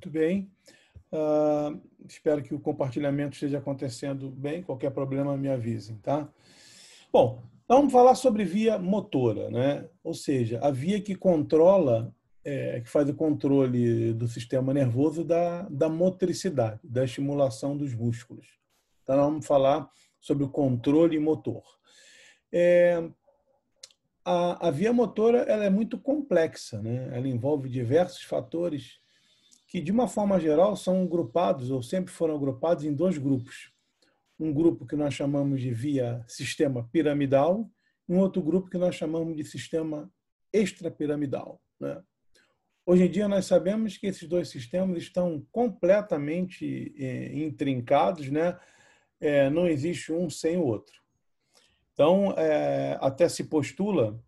Muito bem. Uh, espero que o compartilhamento esteja acontecendo bem. Qualquer problema, me avisem, tá? Bom, vamos falar sobre via motora, né? Ou seja, a via que controla, é, que faz o controle do sistema nervoso da, da motricidade, da estimulação dos músculos. Então, vamos falar sobre o controle motor. É, a, a, via motora ela é muito complexa, né? Ela envolve diversos fatores que, de uma forma geral, são agrupados ou sempre foram agrupados em dois grupos. Um grupo que nós chamamos de via sistema piramidal e um outro grupo que nós chamamos de sistema extrapiramidal. Né? Hoje em dia, nós sabemos que esses dois sistemas estão completamente é, intrincados, né? É, não existe um sem o outro. Então, é, até se postula,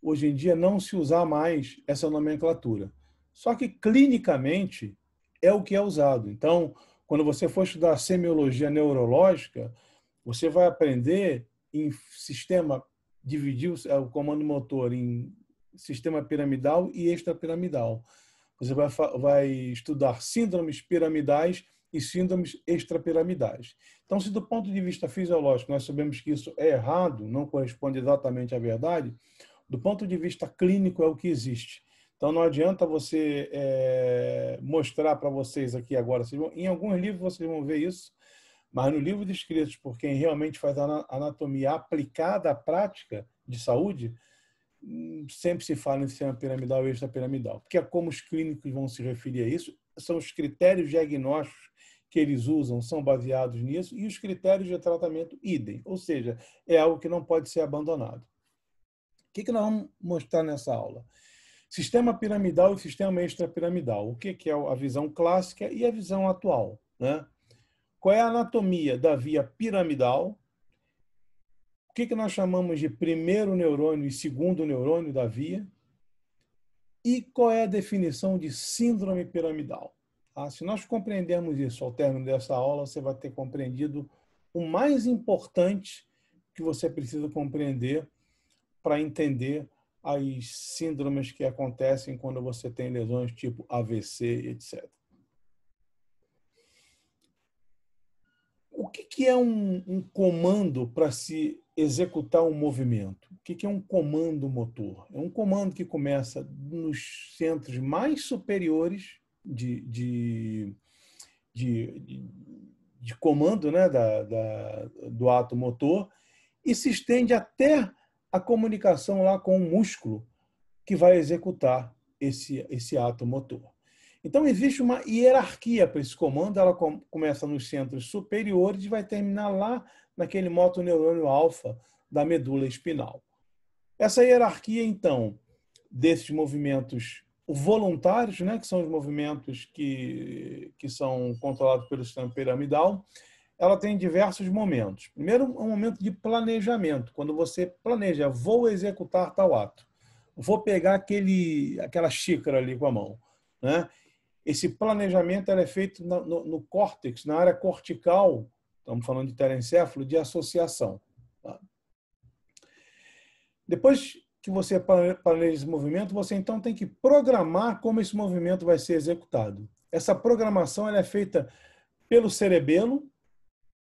hoje em dia, não se usar mais essa nomenclatura. Só que clinicamente é o que é usado. Então, quando você for estudar semiologia neurológica, você vai aprender em sistema dividir o comando motor em sistema piramidal e extrapiramidal. Você vai, vai estudar síndromes piramidais e síndromes extrapiramidais. Então, se do ponto de vista fisiológico nós sabemos que isso é errado, não corresponde exatamente à verdade, do ponto de vista clínico é o que existe. Então não adianta você é, mostrar para vocês aqui agora. em alguns livros vocês vão ver isso, mas no livro descritos por quem realmente faz a anatomia aplicada à prática de saúde, hum, sempre se fala em sistema piramidal e extrapiramidal, porque é como os clínicos vão se referir a isso, são os critérios diagnósticos que eles usam são baseados nisso e os critérios de tratamento idem, ou seja, é algo que não pode ser abandonado. O que, que nós vamos mostrar nessa aula? Sistema piramidal e sistema extrapiramidal. O que é a visão clássica e a visão atual? Né? Qual é a anatomia da via piramidal? O que nós chamamos de primeiro neurônio e segundo neurônio da via? E qual é a definição de síndrome piramidal? Ah, se nós compreendermos isso ao término dessa aula, você vai ter compreendido o mais importante que você precisa compreender para entender as síndromes que acontecem quando você tem lesões tipo AVC, etc. O que, que é um, um comando para se executar um movimento? O que, que é um comando motor? É um comando que começa nos centros mais superiores de, de, de, de comando né, da, da, do ato motor e se estende até a comunicação lá com o músculo que vai executar esse, esse ato motor. Então, existe uma hierarquia para esse comando, ela começa nos centros superiores e vai terminar lá naquele motoneurônio alfa da medula espinal. Essa hierarquia, então, desses movimentos voluntários, né, que são os movimentos que, que são controlados pelo sistema piramidal, ela tem diversos momentos. Primeiro, um momento de planejamento, quando você planeja, vou executar tal ato, vou pegar aquele, aquela xícara ali com a mão. Né? Esse planejamento é feito no, no, no córtex, na área cortical, estamos falando de telencéfalo, de associação. Tá? Depois que você planeja esse movimento, você então tem que programar como esse movimento vai ser executado. Essa programação é feita pelo cerebelo,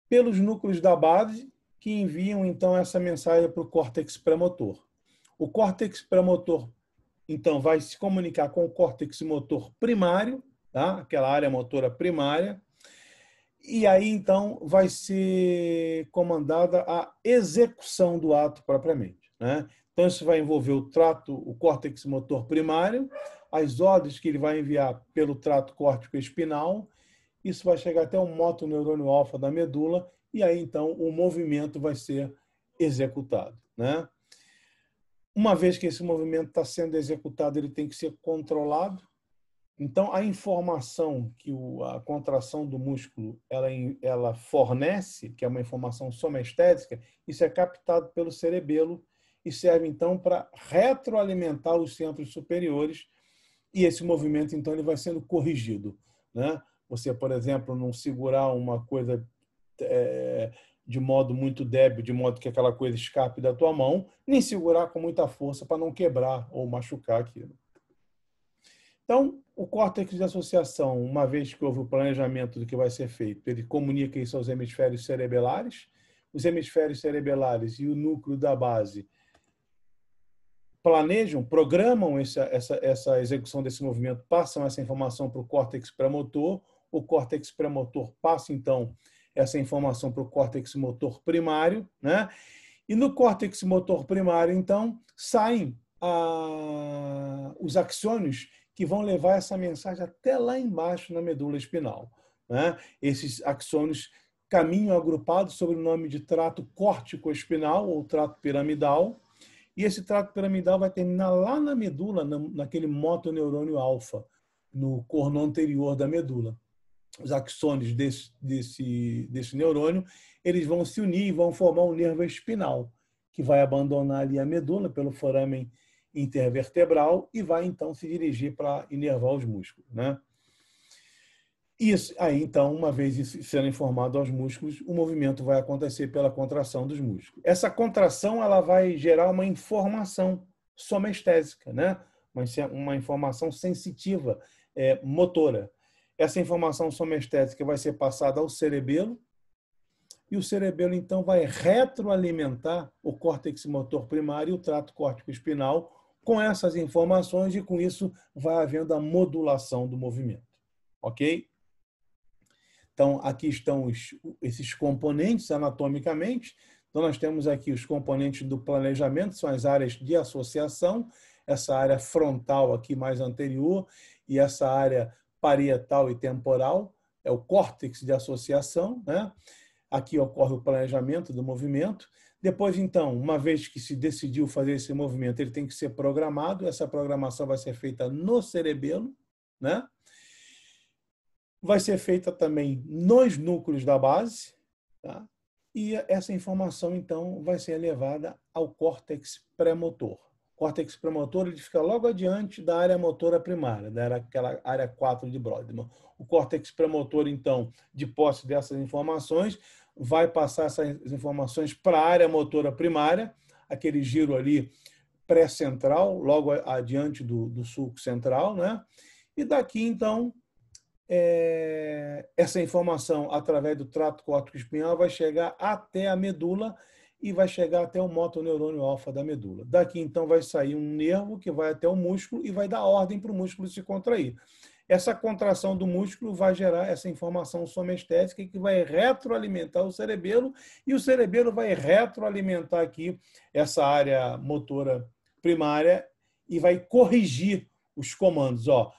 pelos núcleos da base que enviam então essa mensagem para o córtex pré-motor. O córtex pré-motor então vai se comunicar com o córtex motor primário, tá? aquela área motora primária, e aí então vai ser comandada a execução do ato propriamente. Né? Então isso vai envolver o trato, o córtex motor primário, as ordens que ele vai enviar pelo trato córtico espinal isso vai chegar até o motoneurônio alfa da medula e aí então o movimento vai ser executado, né? Uma vez que esse movimento está sendo executado, ele tem que ser controlado. Então, a informação que a contração do músculo ela, ela fornece, que é uma informação somestésica, isso é captado pelo cerebelo e serve então para retroalimentar os centros superiores e esse movimento então ele vai sendo corrigido, né? você, por exemplo, não segurar uma coisa é, de modo muito débil, de modo que aquela coisa escape da tua mão, nem segurar com muita força para não quebrar ou machucar aquilo. Então, o córtex de associação, uma vez que houve o planejamento do que vai ser feito, ele comunica isso aos hemisférios cerebelares. Os hemisférios cerebelares e o núcleo da base planejam, programam essa, essa, essa execução desse movimento, passam essa informação para o córtex pré-motor. O córtex pré-motor passa, então, essa informação para o córtex motor primário, né? E no córtex motor primário, então, saem ah, os axônios que vão levar essa mensagem até lá embaixo na medula espinal. Né? Esses axônios caminham agrupados sob o nome de trato córtico-espinal ou trato piramidal, e esse trato piramidal vai terminar lá na medula, naquele motoneurônio alfa, no corno anterior da medula os axônios desse, desse, desse neurônio, eles vão se unir e vão formar um nervo espinal, que vai abandonar ali a medula pelo foramen intervertebral e vai então se dirigir para inervar os músculos, né? Isso, aí então, uma vez sendo informado aos músculos, o movimento vai acontecer pela contração dos músculos. Essa contração ela vai gerar uma informação somestésica, né? Uma, uma informação sensitiva, é, motora. Essa informação somestética vai ser passada ao cerebelo e o cerebelo então vai retroalimentar o córtex motor primário e o trato córtico espinal com essas informações e com isso vai havendo a modulação do movimento. OK? Então, aqui estão os, esses componentes anatomicamente. Então, nós temos aqui os componentes do planejamento, são as áreas de associação, essa área frontal aqui mais anterior e essa área parietal e temporal, é o córtex de associação, né? Aqui ocorre o planejamento do movimento. Depois, então, uma vez que se decidiu fazer esse movimento, ele tem que ser programado. Essa programação vai ser feita no cerebelo, né? Vai ser feita também nos núcleos da base, tá? E essa informação, então, vai ser levada ao córtex pré-motor córtex premotor ele fica logo adiante da área motora primária, da área, aquela área 4 de Brodmann. O córtex premotor, então, de posse dessas informações, vai passar essas informações para a área motora primária, aquele giro ali pré-central, logo adiante do, do sulco central, né? E daqui, então, é, essa informação, através do trato córtico espinhal, vai chegar até a medula e vai chegar até o motoneurônio alfa da medula. Daqui, então, vai sair um nervo que vai até o músculo e vai dar ordem para o músculo se contrair. Essa contração do músculo vai gerar essa informação somestésica que vai retroalimentar o cerebelo e o cerebelo vai retroalimentar aqui essa área motora primária e vai corrigir os comandos. Ó,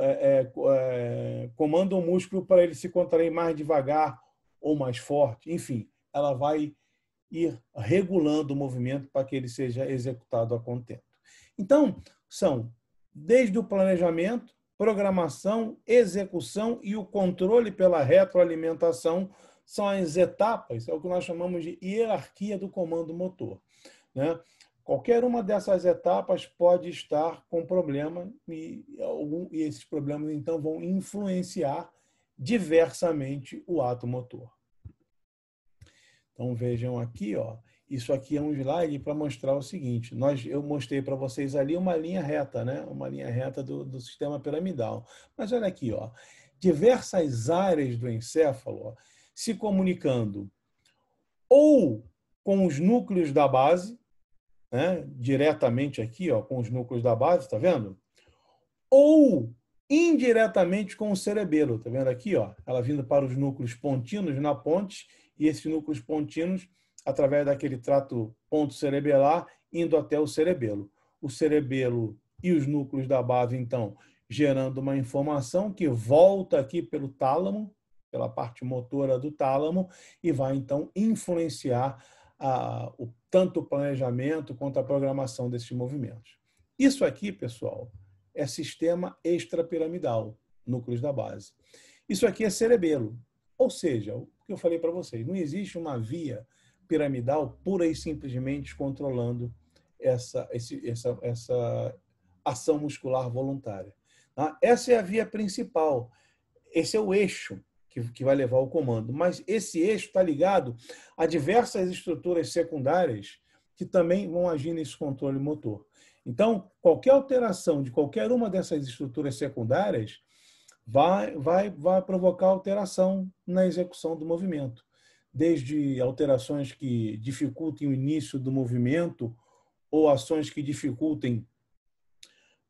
é, é, é comanda o músculo para ele se contrair mais devagar ou mais forte. Enfim, ela vai ir regulando o movimento para que ele seja executado a contento. Então, são desde o planejamento, programação, execução e o controle pela retroalimentação são as etapas, é o que nós chamamos de hierarquia do comando motor. Né? Qualquer uma dessas etapas pode estar com problema e, e esses problemas então vão influenciar diversamente o ato motor. Então vejam aqui, ó, isso aqui é um slide para mostrar o seguinte. Nós, eu mostrei para vocês ali uma linha reta, né? Uma linha reta do, do sistema piramidal. Mas olha aqui, ó, diversas áreas do encéfalo ó, se comunicando ou com os núcleos da base, né? diretamente aqui, ó, com os núcleos da base, tá vendo? Ou indiretamente com o cerebelo, tá vendo aqui, ó? Ela vindo para os núcleos pontinos na ponte e esses núcleos pontinos, através daquele trato ponto cerebelar, indo até o cerebelo. O cerebelo e os núcleos da base, então, gerando uma informação que volta aqui pelo tálamo, pela parte motora do tálamo, e vai, então, influenciar a, o, tanto o planejamento quanto a programação desses movimentos. Isso aqui, pessoal, é sistema extrapiramidal, núcleos da base. Isso aqui é cerebelo, ou seja, que eu falei para vocês. Não existe uma via piramidal pura e simplesmente controlando essa, esse, essa, essa ação muscular voluntária. Tá? Essa é a via principal. Esse é o eixo que, que vai levar o comando. Mas esse eixo está ligado a diversas estruturas secundárias que também vão agir nesse controle motor. Então, qualquer alteração de qualquer uma dessas estruturas secundárias vai, vai, vai provocar alteração na execução do movimento. Desde alterações que dificultem o início do movimento ou ações que dificultem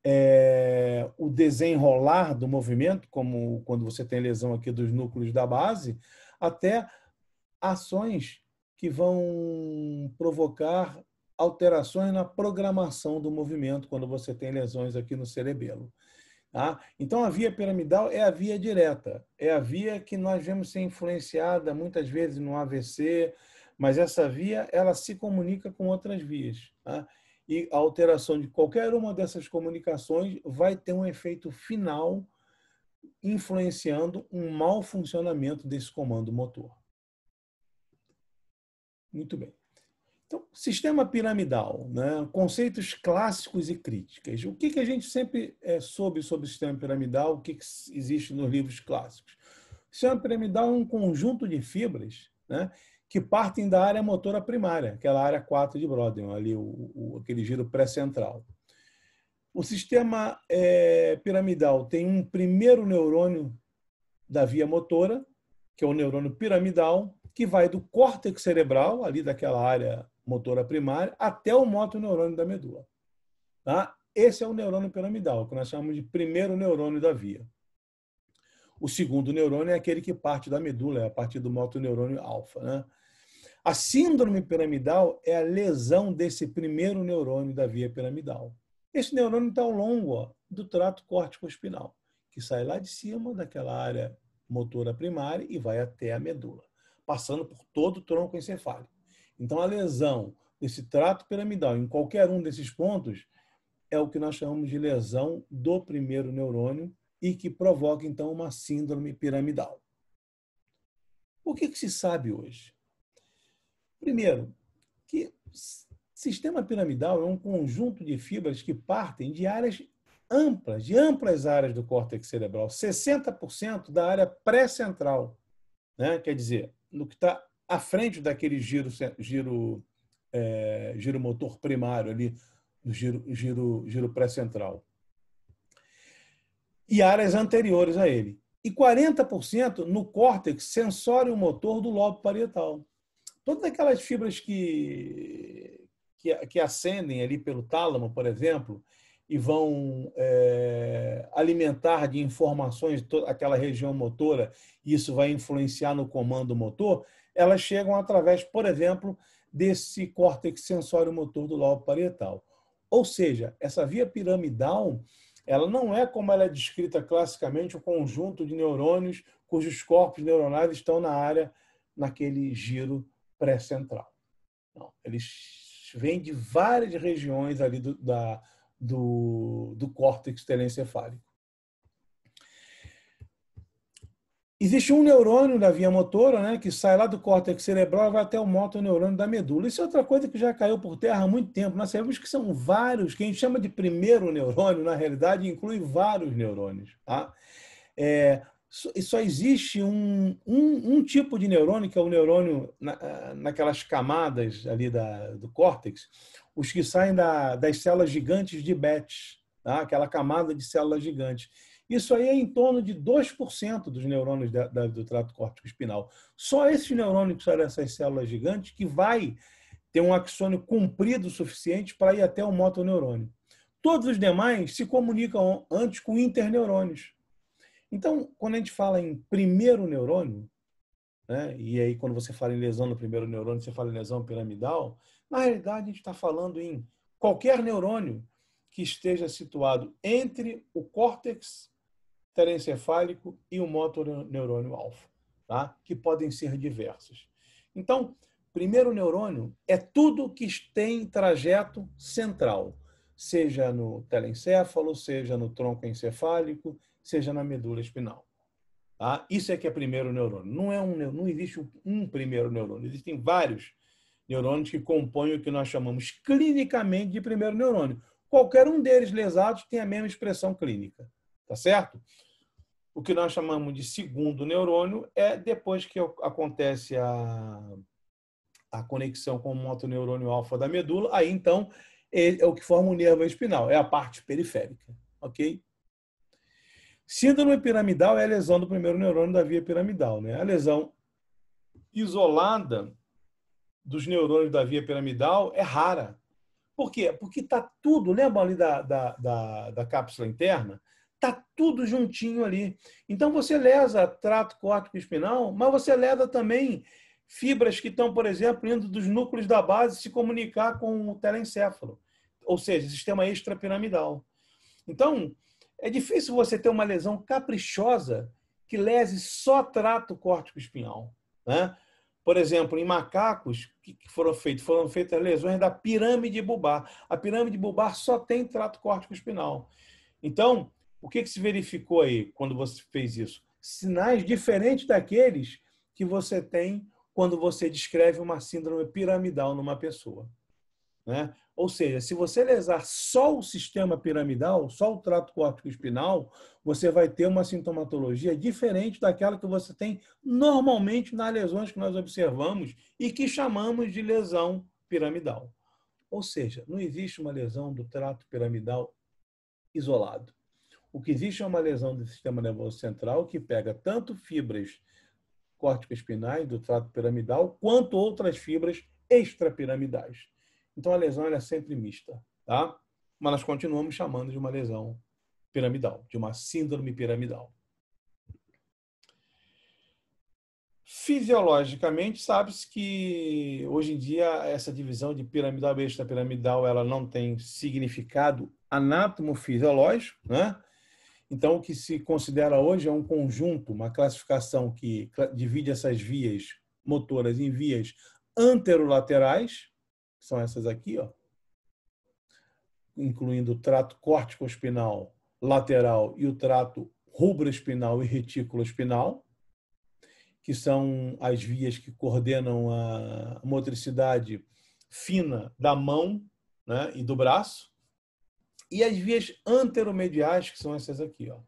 é, o desenrolar do movimento, como quando você tem lesão aqui dos núcleos da base, até ações que vão provocar alterações na programação do movimento quando você tem lesões aqui no cerebelo. Tá? Então, a via piramidal é a via direta, é a via que nós vemos ser influenciada muitas vezes no AVC, mas essa via ela se comunica com outras vias. Tá? E a alteração de qualquer uma dessas comunicações vai ter um efeito final influenciando um mau funcionamento desse comando motor. Muito bem. Então, sistema piramidal, né? conceitos clássicos e críticas. O que, que a gente sempre é, soube sobre o sistema piramidal, o que, que existe nos livros clássicos? O sistema piramidal é um conjunto de fibras né, que partem da área motora primária, aquela área 4 de Brodmann, ali, o, o aquele giro pré-central. O sistema é, piramidal tem um primeiro neurônio da via motora, que é o neurônio piramidal, que vai do córtex cerebral, ali daquela área motora primária, até o motoneurônio da medula. Tá? Esse é o neurônio piramidal, que nós chamamos de primeiro neurônio da via. O segundo neurônio é aquele que parte da medula, é a partir do motoneurônio alfa. Né? A síndrome piramidal é a lesão desse primeiro neurônio da via piramidal. Esse neurônio está ao longo ó, do trato córtico-espinal, que sai lá de cima daquela área motora primária e vai até a medula, passando por todo o tronco encefálico. Então, a lesão desse trato piramidal em qualquer um desses pontos é o que nós chamamos de lesão do primeiro neurônio e que provoca, então, uma síndrome piramidal. O que, que se sabe hoje? Primeiro, que sistema piramidal é um conjunto de fibras que partem de áreas amplas, de amplas áreas do córtex cerebral, 60% da área pré-central, né? quer dizer, no que está à frente daquele giro, giro, é, giro motor primário ali, do giro, giro, giro pré-central. E áreas anteriores a ele. E 40% no córtex sensório motor do lobo parietal. Todas aquelas fibras que, que, que ali pelo tálamo, por exemplo, e vão é, alimentar de informações toda aquela região motora, e isso vai influenciar no comando motor, elas chegam através, por exemplo, desse córtex sensório motor do lobo parietal. Ou seja, essa via piramidal, ela não é como ela é descrita classicamente, um conjunto de neurônios cujos corpos neuronais estão na área, naquele giro pré-central. Não, eles vêm de várias regiões ali do, da, do, do córtex telencefálico. Existe um neurônio da via motora, né, que sai lá do córtex cerebral e vai até o motoneurônio da medula. Isso é outra coisa que já caiu por terra há muito tempo. Nós sabemos que são vários, que a gente chama de primeiro neurônio, na realidade, inclui vários neurônios. Tá? É, só existe um, um, um, tipo de neurônio, que é o neurônio na, naquelas camadas ali da, do córtex, os que saem da, das células gigantes de Betz, tá? aquela camada de células gigantes. Isso aí é em torno de 2% dos neurônios da, da, do trato córtico espinal. Só esse neurônio que sai dessas células gigantes que vai ter um axônio comprido o suficiente para ir até o motoneurônio. Todos os demais se comunicam antes com interneurônios. Então, quando a gente fala em primeiro neurônio, né, e aí quando você fala em lesão no primeiro neurônio, você fala em lesão piramidal, na realidade a gente está falando em qualquer neurônio que esteja situado entre o córtex telencefálico e o motoneurônio alfa, tá? que podem ser diversos. Então, primeiro neurônio é tudo que tem trajeto central, seja no telencéfalo, seja no tronco encefálico, seja na medula espinal. Tá? Isso é que é primeiro neurônio. Não, é um, não existe um primeiro neurônio, existem vários neurônios que compõem o que nós chamamos clinicamente de primeiro neurônio. Qualquer um deles lesados tem a mesma expressão clínica. Tá certo? O que nós chamamos de segundo neurônio é depois que acontece a, a conexão com o motoneurônio alfa da medula, aí então é o que forma o nervo espinal, é a parte periférica, ok? Síndrome piramidal é a lesão do primeiro neurônio da via piramidal, né? A lesão isolada dos neurônios da via piramidal é rara. Por quê? Porque está tudo, lembra ali da, da, da, da cápsula interna? Está tudo juntinho ali. Então você lesa trato córtico espinal, mas você lesa também fibras que estão, por exemplo, indo dos núcleos da base se comunicar com o telencéfalo, ou seja, sistema extrapiramidal. Então, é difícil você ter uma lesão caprichosa que lese só trato córtico espinhal. Né? Por exemplo, em macacos que foram feitos, foram feitas lesões da pirâmide bulbar. A pirâmide bulbar só tem trato córtico espinal. Então, o que, que se verificou aí quando você fez isso? Sinais diferentes daqueles que você tem quando você descreve uma síndrome piramidal numa pessoa. Né? Ou seja, se você lesar só o sistema piramidal, só o trato córtico espinal, você vai ter uma sintomatologia diferente daquela que você tem normalmente nas lesões que nós observamos e que chamamos de lesão piramidal. Ou seja, não existe uma lesão do trato piramidal isolado. O que existe é uma lesão do sistema nervoso central que pega tanto fibras córtico-espinais do trato piramidal quanto outras fibras extrapiramidais. Então a lesão é sempre mista, tá? Mas nós continuamos chamando de uma lesão piramidal, de uma síndrome piramidal. Fisiologicamente, sabe-se que hoje em dia essa divisão de piramidal e extrapiramidal ela não tem significado anatomofisiológico, né? Então, o que se considera hoje é um conjunto, uma classificação que divide essas vias motoras em vias anterolaterais, são essas aqui, ó, incluindo o trato córtico-espinal lateral e o trato rubroespinal e retículo-espinal, que são as vias que coordenam a motricidade fina da mão né, e do braço, e as vias anteromediais, que são essas aqui. Ó.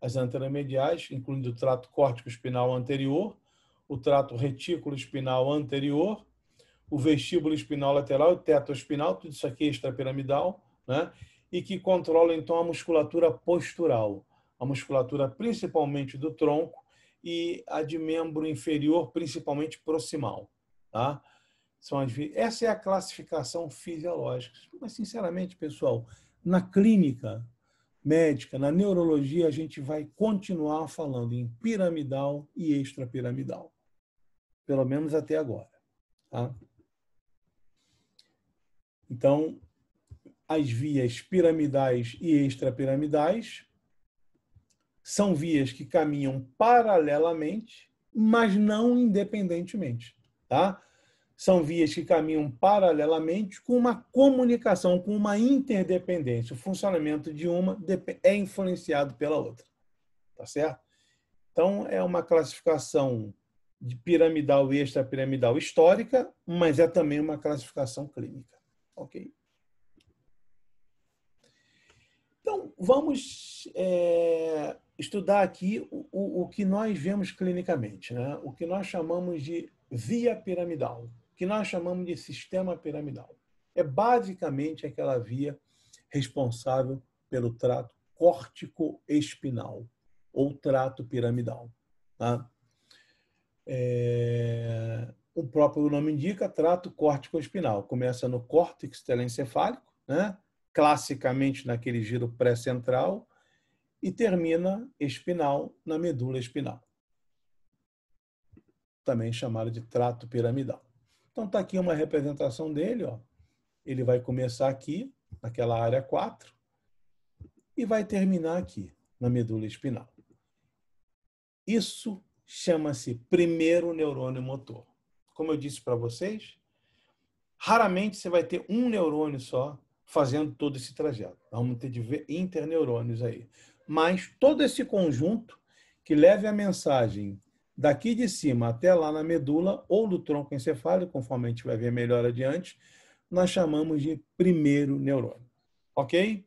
As anteromediais, incluindo o trato córtico-espinal anterior, o trato retículo-espinal anterior o vestíbulo espinal lateral, o teto espinal, tudo isso aqui é extrapiramidal, né? e que controla então a musculatura postural, a musculatura principalmente do tronco e a de membro inferior, principalmente proximal. Tá? São as... Essa é a classificação fisiológica. Mas, sinceramente, pessoal, na clínica médica, na neurologia, a gente vai continuar falando em piramidal e extrapiramidal. Pelo menos até agora. Tá? Então, as vias piramidais e extrapiramidais são vias que caminham paralelamente, mas não independentemente, tá? São vias que caminham paralelamente com uma comunicação, com uma interdependência. O funcionamento de uma é influenciado pela outra, tá certo? Então, é uma classificação de piramidal e extrapiramidal histórica, mas é também uma classificação clínica. Ok? Então, vamos é, estudar aqui o, o, o, que nós vemos clinicamente, né? o que nós chamamos de via piramidal, o que nós chamamos de sistema piramidal. É basicamente aquela via responsável pelo trato córtico-espinal ou trato piramidal. Tá? É o próprio nome indica, trato córtico-espinal. Começa no córtex telencefálico, né? classicamente naquele giro pré-central, e termina espinal na medula espinal. Também chamado de trato piramidal. Então está aqui uma representação dele. Ó. Ele vai começar aqui, naquela área 4, e vai terminar aqui, na medula espinal. Isso chama-se primeiro neurônio motor como eu disse para vocês, raramente você vai ter um neurônio só fazendo todo esse trajeto. Vamos ter de ver interneurônios aí. Mas todo esse conjunto que leve a mensagem daqui de cima até lá na medula ou do tronco encefálico, conforme a gente vai ver melhor adiante, nós chamamos de primeiro neurônio. Ok?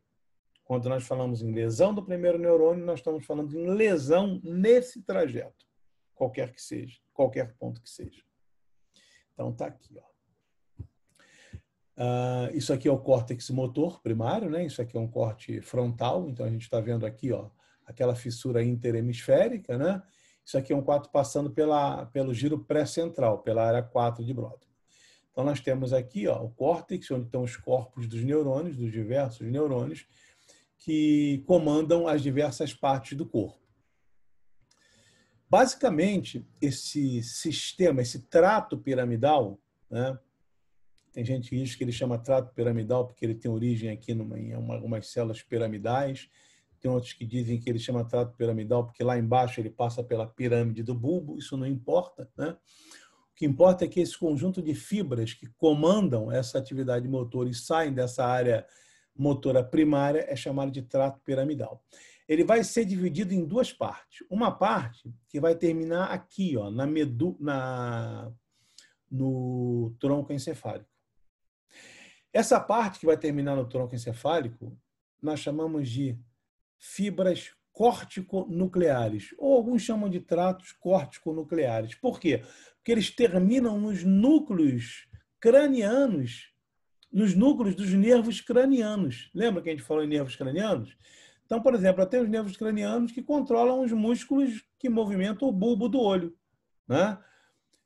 Quando nós falamos em lesão do primeiro neurônio, nós estamos falando em lesão nesse trajeto, qualquer que seja, qualquer ponto que seja. Então tá aqui, ó. Uh, isso aqui é o córtex motor primário, né? Isso aqui é um corte frontal, então a gente está vendo aqui, ó, aquela fissura interhemisférica, né? Isso aqui é um quadro passando pela, pelo giro pré-central, pela área 4 de Brodmann. Então, nós temos aqui ó, o córtex, onde estão os corpos dos neurônios, dos diversos neurônios, que comandam as diversas partes do corpo. Basicamente, esse sistema, esse trato piramidal, né, tem gente que diz que ele chama trato piramidal porque ele tem origem aqui numa, em algumas células piramidais, tem outros que dizem que ele chama trato piramidal porque lá embaixo ele passa pela pirâmide do bulbo, isso não importa. Né? O que importa é que esse conjunto de fibras que comandam essa atividade motora e saem dessa área motora primária é chamado de trato piramidal. Ele vai ser dividido em duas partes. Uma parte que vai terminar aqui, ó, na medu na, no tronco encefálico. Essa parte que vai terminar no tronco encefálico, nós chamamos de fibras córtico-nucleares, ou alguns chamam de tratos córtico-nucleares. Por quê? Porque eles terminam nos núcleos cranianos, nos núcleos dos nervos cranianos. Lembra que a gente falou em nervos cranianos? Então, por exemplo, tem os nervos cranianos que controlam os músculos que movimentam o bulbo do olho. Né?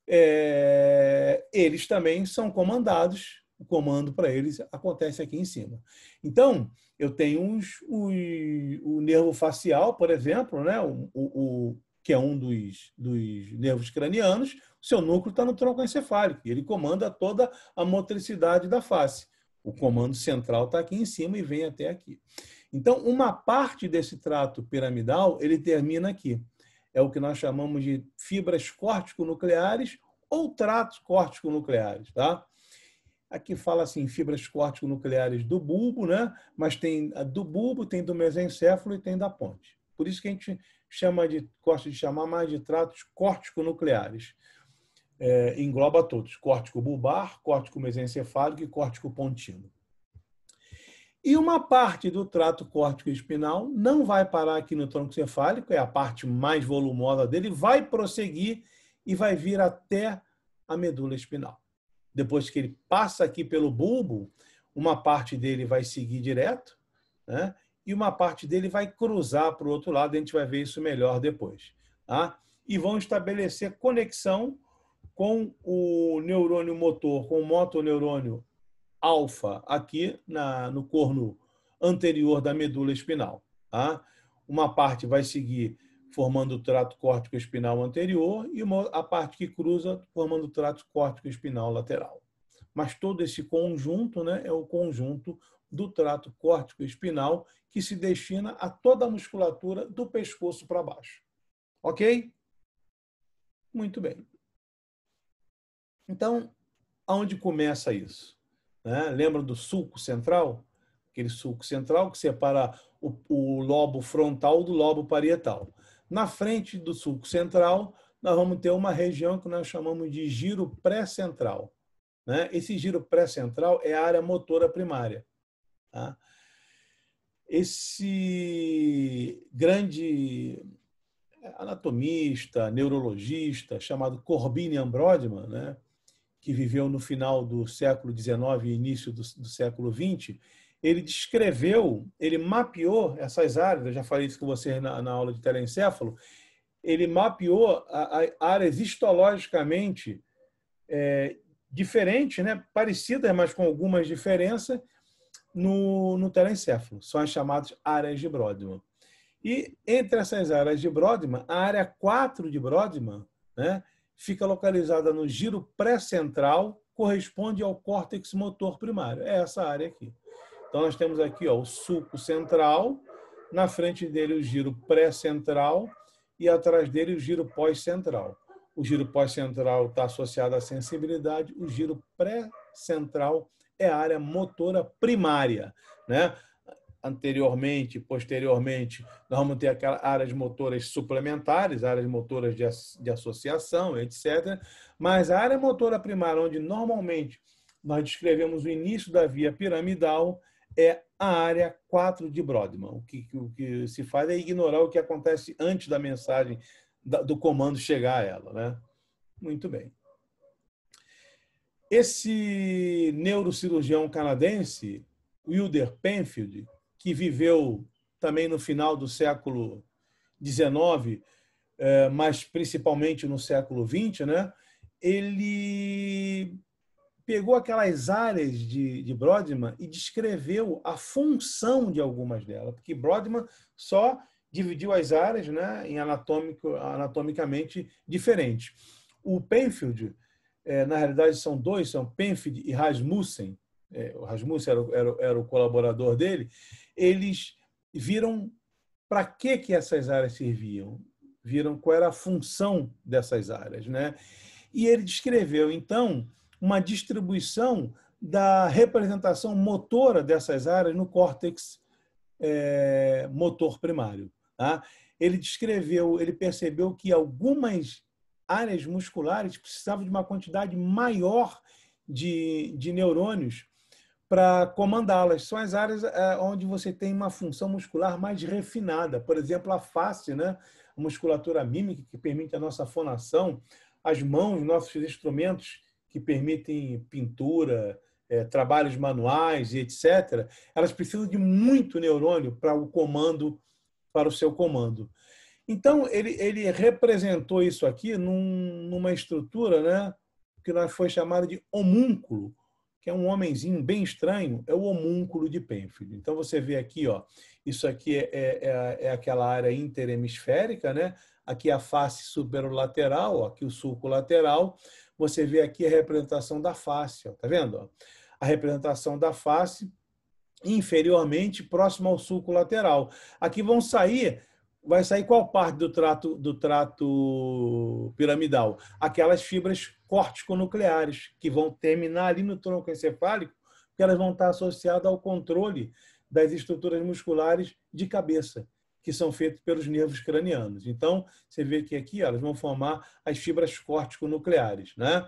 É, eles também são comandados o comando para eles acontece aqui em cima. Então, eu tenho os, o nervo facial, por exemplo, né? o, o, o que é um dos, dos nervos cranianos, o seu núcleo está no tronco encefálico, e ele comanda toda a motricidade da face. O comando central está aqui em cima e vem até aqui. Então, uma parte desse trato piramidal, ele termina aqui. É o que nós chamamos de fibras córtico-nucleares ou tratos córtico-nucleares, tá? Aqui fala assim, fibras córtico-nucleares do bulbo, né? Mas tem do bulbo, tem do mesencéfalo e tem da ponte. Por isso que a gente chama de, gosta de chamar mais de tratos córtico-nucleares. É, engloba todos, córtico bulbar, córtico mesencefálico e córtico pontino. E uma parte do trato córtico espinal não vai parar aqui no tronco cefálico, é a parte mais volumosa dele, vai prosseguir e vai vir até a medula espinal depois que ele passa aqui pelo bulbo, uma parte dele vai seguir direto, né? E uma parte dele vai cruzar para o outro lado, a gente vai ver isso melhor depois. Tá? E vão estabelecer conexão com o neurônio motor, com o motoneurônio alfa aqui na, no corno anterior da medula espinal. Tá? Uma parte vai seguir formando o trato córtico espinal anterior e uma, a parte que cruza formando o trato córtico espinal lateral. Mas todo esse conjunto né, é o conjunto do trato córtico espinal que se destina a toda a musculatura do pescoço para baixo. Ok? Muito bem. Então, aonde começa isso? Né? Lembra do sulco central? Aquele sulco central que separa o, o lobo frontal do lobo parietal. Na frente do sulco central, nós vamos ter uma região que nós chamamos de giro pré-central. Né? Esse giro pré-central é a área motora primária. Tá? Esse grande anatomista, neurologista, chamado Corbinian Brodmann, né? Que viveu no final do século XIX e início do, do século XX, ele descreveu, ele mapeou essas áreas, eu já falei isso com vocês na, na aula de telencéfalo, ele mapeou a, a áreas histologicamente é, diferentes, né, parecidas, mas com algumas diferenças, no, no telencéfalo. São as chamadas áreas de Brodmann. E entre essas áreas de Brodmann, a área 4 de Brodmann né, fica localizada no giro pré-central, corresponde ao córtex motor primário. É essa área aqui. Então, nós temos aqui ó, o sulco central, na frente dele o giro pré-central e atrás dele o giro pós-central. O giro pós-central está associado à sensibilidade, o giro pré-central é a área motora primária. Né? Anteriormente, posteriormente, nós vamos ter aquelas áreas motoras suplementares, áreas motoras de, de associação, etc. Mas a área motora primária, onde normalmente nós descrevemos o início da via piramidal, é a área 4 de Brodmann. O que, o que se faz é ignorar o que acontece antes da mensagem do comando chegar a ela. Né? Muito bem. Esse neurocirurgião canadense, Wilder Penfield, que viveu também no final do século XIX, eh, mas principalmente no século XX, né? ele pegou aquelas áreas de, de Brodmann e descreveu a função de algumas delas, porque Brodmann só dividiu as áreas né, em anatômico, anatomicamente diferentes. O Penfield, é, na realidade, são dois, são Penfield e Rasmussen, é, o Rasmussen era, era, era o colaborador dele, eles viram para que, que essas áreas serviam, viram qual era a função dessas áreas. Né? E ele descreveu, então, uma distribuição da representação motora dessas áreas no córtex é, motor primário. Tá? Ele descreveu, ele percebeu que algumas áreas musculares precisavam de uma quantidade maior de, de neurônios para comandá-las. São as áreas é, onde você tem uma função muscular mais refinada. Por exemplo, a face, né? a musculatura mímica, que permite a nossa fonação, as mãos, nossos instrumentos que permitem pintura, é, trabalhos manuais e etc., elas precisam de muito neurônio para o comando, para o seu comando. Então, ele, ele representou isso aqui num, numa estrutura né, que nós foi chamada de homúnculo, que é um homenzinho bem estranho, é o homúnculo de Penfield. Então, você vê aqui, ó, isso aqui é, é, é aquela área interhemisférica, né? aqui a face superolateral, aqui o sulco lateral. Você vê aqui a representação da face, ó, tá vendo? A representação da face inferiormente próximo ao sulco lateral. Aqui vão sair, vai sair qual parte do trato do trato piramidal? Aquelas fibras córtico-nucleares que vão terminar ali no tronco encefálico, que elas vão estar associadas ao controle das estruturas musculares de cabeça que são feitos pelos nervos cranianos. Então, você vê que aqui elas vão formar as fibras córtico-nucleares. Né?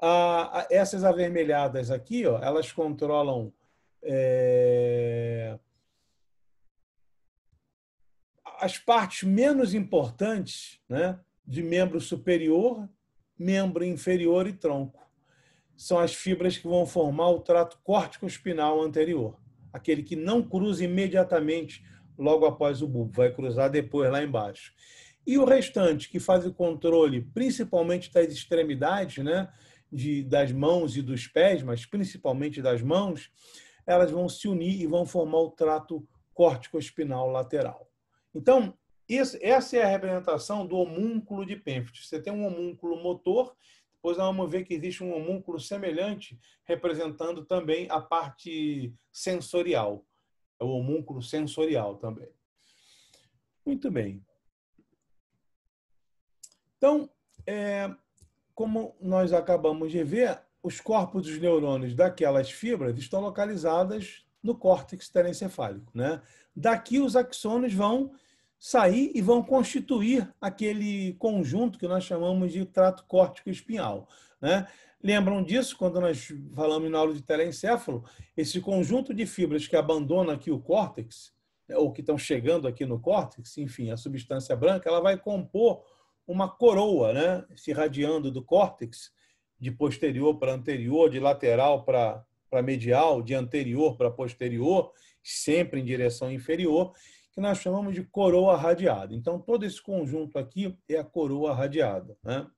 Ah, essas avermelhadas aqui, ó, elas controlam é... as partes menos importantes né, de membro superior, membro inferior e tronco. São as fibras que vão formar o trato córtico-espinal anterior, aquele que não cruza imediatamente logo após o bulbo, vai cruzar depois lá embaixo. E o restante, que faz o controle principalmente das extremidades, né, de, das mãos e dos pés, mas principalmente das mãos, elas vão se unir e vão formar o trato córtico-espinal lateral. Então, isso, essa é a representação do homúnculo de Penfield. Você tem um homúnculo motor, depois nós vamos ver que existe um homúnculo semelhante representando também a parte sensorial é o homúnculo sensorial também. Muito bem. Então, é, como nós acabamos de ver, os corpos dos neurônios daquelas fibras estão localizadas no córtex telencefálico. Né? Daqui os axônios vão sair e vão constituir aquele conjunto que nós chamamos de trato córtico espinhal. Né? Lembram disso quando nós falamos na aula de telencéfalo? Esse conjunto de fibras que abandona aqui o córtex, né, ou que estão chegando aqui no córtex, enfim, a substância branca, ela vai compor uma coroa, né? se irradiando do córtex, de posterior para anterior, de lateral para, para medial, de anterior para posterior, sempre em direção inferior, que nós chamamos de coroa radiada. Então, todo esse conjunto aqui é a coroa radiada. Né?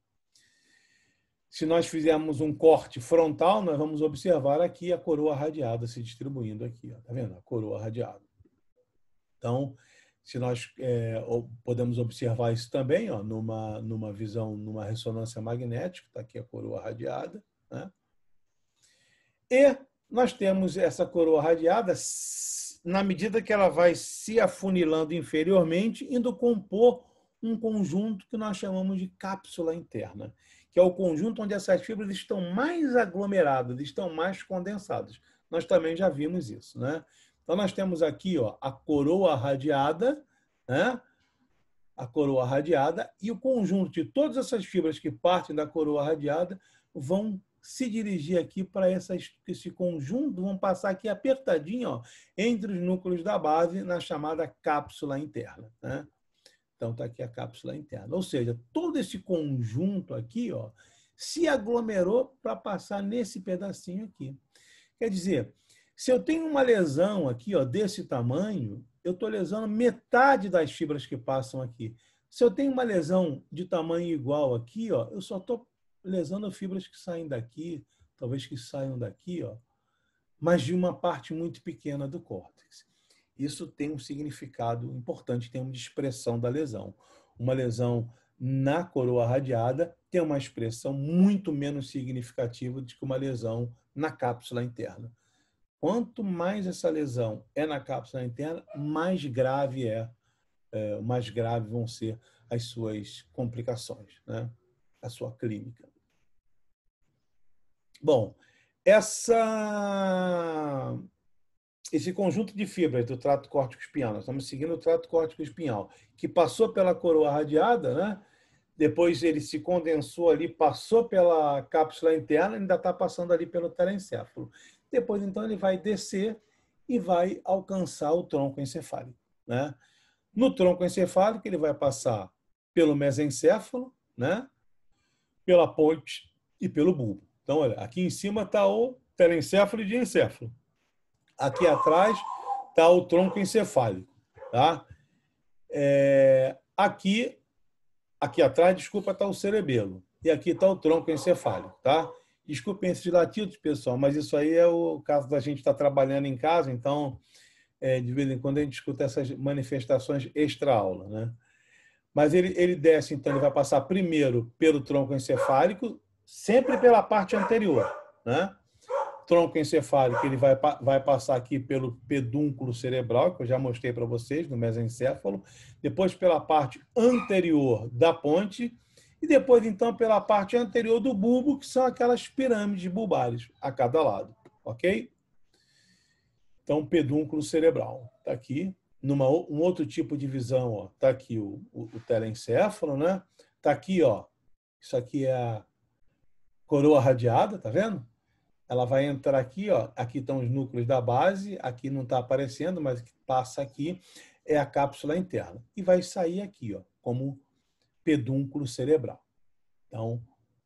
Se nós fizermos um corte frontal, nós vamos observar aqui a coroa radiada se distribuindo aqui. Está vendo? A coroa radiada. Então, se nós é, podemos observar isso também ó, numa, numa visão, numa ressonância magnética, está aqui a coroa radiada. Né? E nós temos essa coroa radiada na medida que ela vai se afunilando inferiormente, indo compor um conjunto que nós chamamos de cápsula interna que é o conjunto onde essas fibras estão mais aglomeradas, estão mais condensadas. Nós também já vimos isso, né? Então nós temos aqui, ó, a coroa radiada, né? A coroa radiada e o conjunto de todas essas fibras que partem da coroa radiada vão se dirigir aqui para esse conjunto, vão passar aqui apertadinho ó, entre os núcleos da base na chamada cápsula interna. Né? Então, está aqui a cápsula interna. Ou seja, todo esse conjunto aqui ó, se aglomerou para passar nesse pedacinho aqui. Quer dizer, se eu tenho uma lesão aqui ó, desse tamanho, eu estou lesando metade das fibras que passam aqui. Se eu tenho uma lesão de tamanho igual aqui, ó, eu só estou lesando fibras que saem daqui, talvez que saiam daqui, ó, mas de uma parte muito pequena do córtex. Isso tem um significado importante em termos de expressão da lesão. Uma lesão na coroa radiada tem uma expressão muito menos significativa do que uma lesão na cápsula interna. Quanto mais essa lesão é na cápsula interna, mais grave é, é mais grave vão ser as suas complicações, né? a sua clínica. Bom, essa esse conjunto de fibras do trato córtico espinhal, estamos seguindo o trato córtico espinhal, que passou pela coroa radiada, né? depois ele se condensou ali, passou pela cápsula interna, ainda está passando ali pelo telencéfalo. Depois, então, ele vai descer e vai alcançar o tronco encefálico. Né? No tronco encefálico, ele vai passar pelo mesencéfalo, né? pela ponte e pelo bulbo. Então, olha, aqui em cima está o telencéfalo e diencéfalo. Aqui atrás está o tronco encefálico. Tá? É, aqui, aqui atrás, desculpa, está o cerebelo. E aqui está o tronco encefálico. Tá? Desculpem esses latidos, pessoal, mas isso aí é o caso da gente estar tá trabalhando em casa, então, é, de vez em quando a gente escuta essas manifestações extra-aula. Né? Mas ele, ele desce, então, ele vai passar primeiro pelo tronco encefálico, sempre pela parte anterior. Né? Tronco encefálico, ele vai, vai passar aqui pelo pedúnculo cerebral, que eu já mostrei para vocês, no mesencéfalo, depois pela parte anterior da ponte, e depois, então, pela parte anterior do bulbo, que são aquelas pirâmides bulbares a cada lado, ok? Então, pedúnculo cerebral. Está aqui. Numa, um outro tipo de visão, está aqui o, o, o telencéfalo, né? Está aqui, ó, isso aqui é a coroa radiada, tá vendo? Ela vai entrar aqui, ó, aqui estão os núcleos da base, aqui não está aparecendo, mas que passa aqui é a cápsula interna. E vai sair aqui, ó, como pedúnculo cerebral. Então,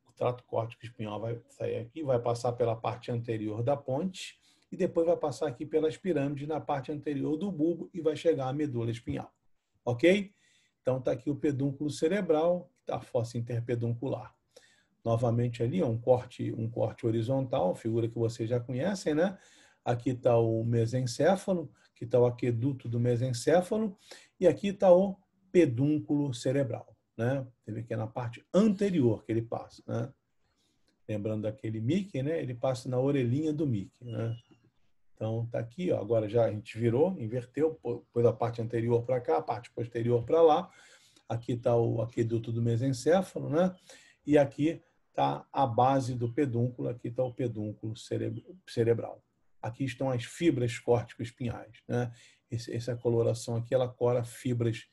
o trato córtico espinhal vai sair aqui, vai passar pela parte anterior da ponte e depois vai passar aqui pelas pirâmides na parte anterior do bulbo e vai chegar à medula espinhal. Ok? Então, está aqui o pedúnculo cerebral, a fossa interpeduncular. Novamente ali, um corte, um corte horizontal, figura que vocês já conhecem, né? Aqui está o mesencéfalo, aqui está o aqueduto do mesencéfalo, e aqui está o pedúnculo cerebral né? Vê que é na parte anterior que ele passa, né? Lembrando daquele Mickey, né? Ele passa na orelhinha do Mickey, né? Então tá aqui, ó. Agora já a gente virou, inverteu, pôs a parte anterior para cá, a parte posterior para lá. Aqui está o aqueduto do mesencéfalo, né? E aqui está a base do pedúnculo, aqui está o pedúnculo cerebral. Aqui estão as fibras córtico-espinhais, né? Essa coloração aqui, ela cora fibras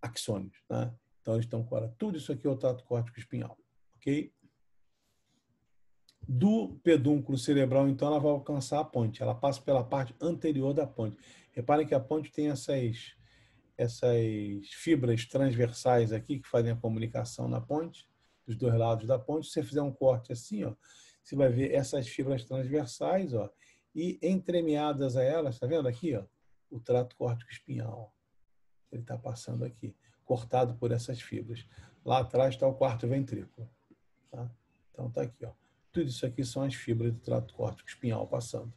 axônicas, né? Então, eles estão com tudo isso aqui é o trato córtico espinhal, ok? Do pedúnculo cerebral, então, ela vai alcançar a ponte. Ela passa pela parte anterior da ponte. Reparem que a ponte tem essas, essas fibras transversais aqui que fazem a comunicação na ponte, dos dois lados da ponte. Se você fizer um corte assim, ó, você vai ver essas fibras transversais, ó, e entremeadas a elas, tá vendo aqui, ó, o trato córtico espinhal. Ele está passando aqui cortado por essas fibras. Lá atrás está o quarto ventrículo. Tá? Então está aqui. Ó. Tudo isso aqui são as fibras do trato córtico espinhal passando,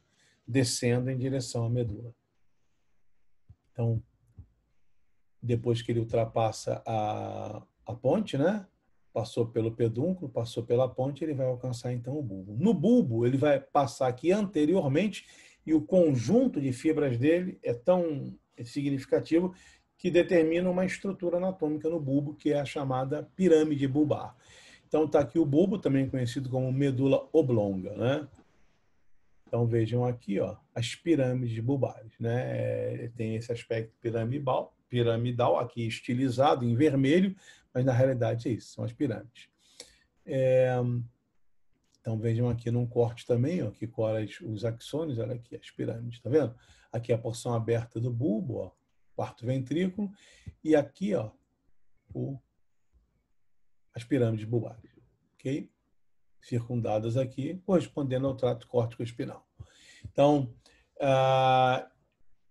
descendo em direção à medula. Então, depois que ele ultrapassa a, a ponte, né? Passou pelo pedúnculo, passou pela ponte, ele vai alcançar então o bulbo. No bulbo, ele vai passar aqui anteriormente e o conjunto de fibras dele é tão significativo que determina uma estrutura anatômica no bulbo, que é a chamada pirâmide bulbar. Então está aqui o bulbo, também conhecido como medula oblonga, né? Então vejam aqui, ó, as pirâmides bulbares, né? Tem esse aspecto piramidal, piramidal aqui estilizado em vermelho, mas na realidade é isso, são as pirâmides. É... Então vejam aqui num corte também, ó, que cola os axônios, olha aqui as pirâmides, tá vendo? Aqui a porção aberta do bulbo, ó, quarto ventrículo, e aqui, ó, o, as pirâmides bulbares, ok? Circundadas aqui, correspondendo ao trato córtico espinal. Então, ah,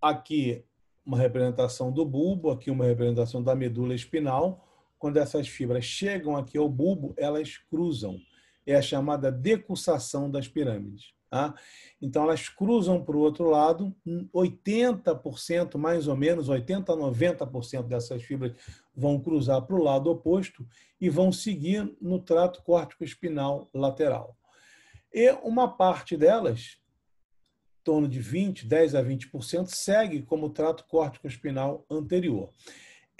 aqui uma representação do bulbo, aqui uma representação da medula espinal. Quando essas fibras chegam aqui ao bulbo, elas cruzam. É a chamada decussação das pirâmides. Tá? Então, elas cruzam para o outro lado, 80%, mais ou menos, 80% a 90% dessas fibras vão cruzar para o lado oposto e vão seguir no trato córtico-espinal lateral. E uma parte delas torno de 20, 10 a 20%, segue como trato córtico-espinal anterior.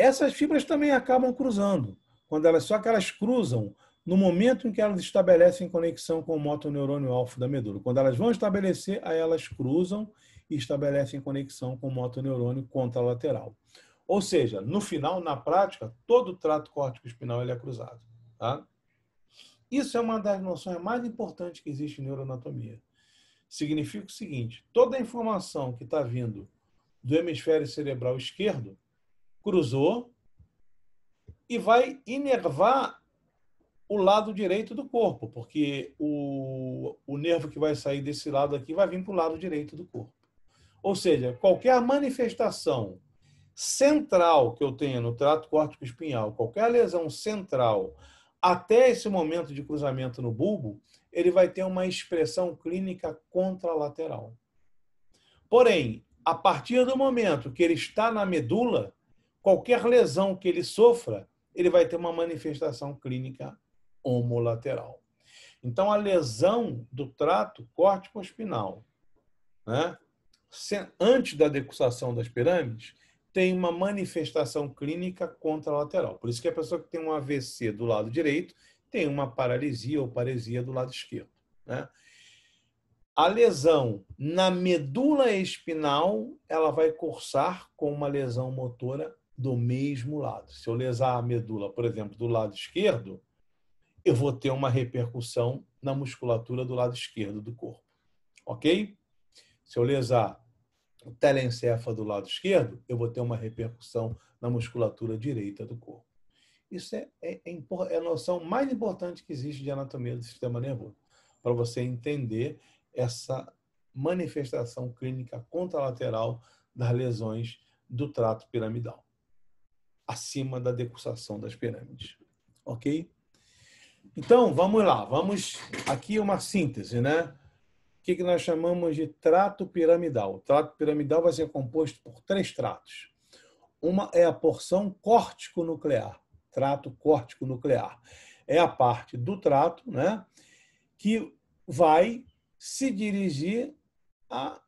Essas fibras também acabam cruzando, quando elas só que elas cruzam no momento em que elas estabelecem conexão com o motoneurônio alfa da medula. Quando elas vão estabelecer, aí elas cruzam e estabelecem conexão com o motoneurônio contralateral. Ou seja, no final, na prática, todo o trato córtico-espinal é cruzado. Tá? Isso é uma das noções mais importantes que existe em neuroanatomia significa o seguinte: toda a informação que está vindo do hemisfério cerebral esquerdo cruzou e vai inervar o lado direito do corpo, porque o, o nervo que vai sair desse lado aqui vai vir para o lado direito do corpo. Ou seja, qualquer manifestação central que eu tenha no trato córtico espinhal, qualquer lesão central até esse momento de cruzamento no bulbo, ele vai ter uma expressão clínica contralateral. Porém, a partir do momento que ele está na medula, qualquer lesão que ele sofra, ele vai ter uma manifestação clínica homolateral. Então, a lesão do trato córtico-espinal, né, antes da decussação das pirâmides, tem uma manifestação clínica contralateral. Por isso que a pessoa que tem um AVC do lado direito tem uma paralisia ou paresia do lado esquerdo. Né? A lesão na medula espinal, ela vai cursar com uma lesão motora do mesmo lado. Se eu lesar a medula, por exemplo, do lado esquerdo, eu vou ter uma repercussão na musculatura do lado esquerdo do corpo. Ok? Se eu lesar o telencéfalo do lado esquerdo, eu vou ter uma repercussão na musculatura direita do corpo. Isso é, é, é, é a noção mais importante que existe de anatomia do sistema nervoso, para você entender essa manifestação clínica contralateral das lesões do trato piramidal, acima da decussação das pirâmides. Ok? Então, vamos lá. Vamos aqui uma síntese, né? O que nós chamamos de trato piramidal? O trato piramidal vai ser composto por três tratos. Uma é a porção córtico-nuclear, trato córtico nuclear. É a parte do trato né, que vai se dirigir a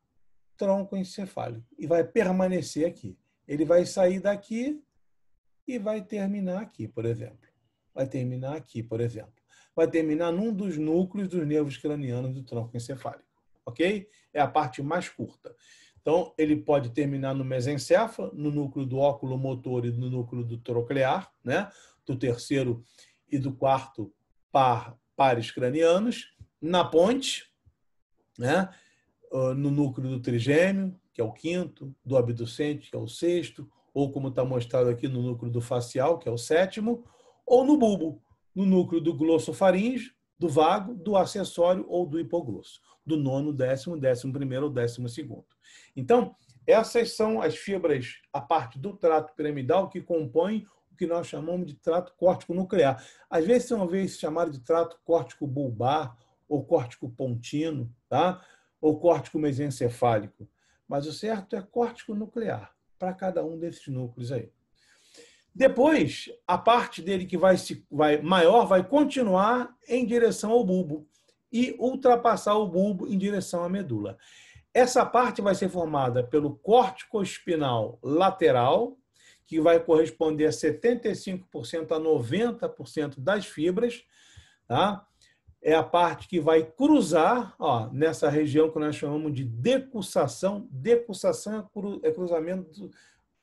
tronco encefálico e vai permanecer aqui. Ele vai sair daqui e vai terminar aqui, por exemplo. Vai terminar aqui, por exemplo. Vai terminar num dos núcleos dos nervos cranianos do tronco encefálico. Ok? É a parte mais curta. Então, ele pode terminar no mesencéfalo, no núcleo do óculo motor e no núcleo do troclear, né? do terceiro e do quarto par, pares cranianos, na ponte, né? no núcleo do trigêmeo, que é o quinto, do abducente, que é o sexto, ou como está mostrado aqui no núcleo do facial, que é o sétimo, ou no bulbo, no núcleo do glossofaringe, do vago, do acessório ou do hipoglosso, do nono, décimo, décimo primeiro ou décimo segundo. Então, essas são as fibras, a parte do trato piramidal que compõem o que nós chamamos de trato córtico nuclear. Às vezes são vezes chamado de trato córtico bulbar ou córtico pontino, tá? ou córtico mesencefálico. Mas o certo é córtico nuclear para cada um desses núcleos aí. Depois, a parte dele que vai, se, vai maior vai continuar em direção ao bulbo e ultrapassar o bulbo em direção à medula. Essa parte vai ser formada pelo córtico espinal lateral, que vai corresponder a 75% a 90% das fibras, tá? É a parte que vai cruzar, ó, nessa região que nós chamamos de decussação. Decussação é, é cruzamento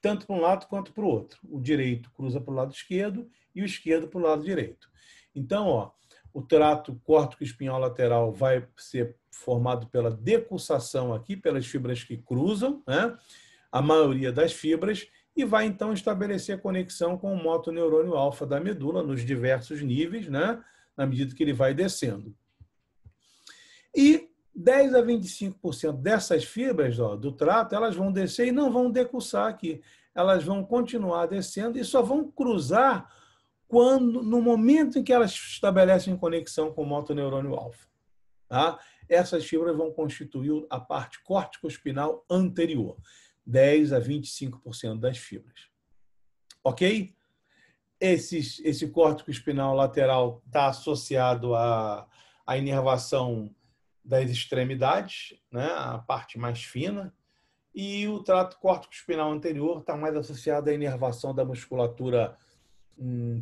tanto para um lado quanto para o outro. O direito cruza para o lado esquerdo e o esquerdo para o lado direito. Então, ó, o trato córtico espinhal lateral vai ser formado pela decussação aqui, pelas fibras que cruzam, né? a maioria das fibras, e vai então estabelecer conexão com o motoneurônio alfa da medula nos diversos níveis, né? Na medida que ele vai descendo. E 10 a 25% dessas fibras ó, do trato, elas vão descer e não vão decussar aqui. Elas vão continuar descendo e só vão cruzar quando no momento em que elas estabelecem conexão com o motoneurônio alfa. Tá? Essas fibras vão constituir a parte córtico-espinal anterior, 10 a 25% das fibras. Ok? Esses, esse córtico espinal lateral está associado à, à inervação das extremidades, né? a parte mais fina, e o trato córtico espinal anterior está mais associado à inervação da musculatura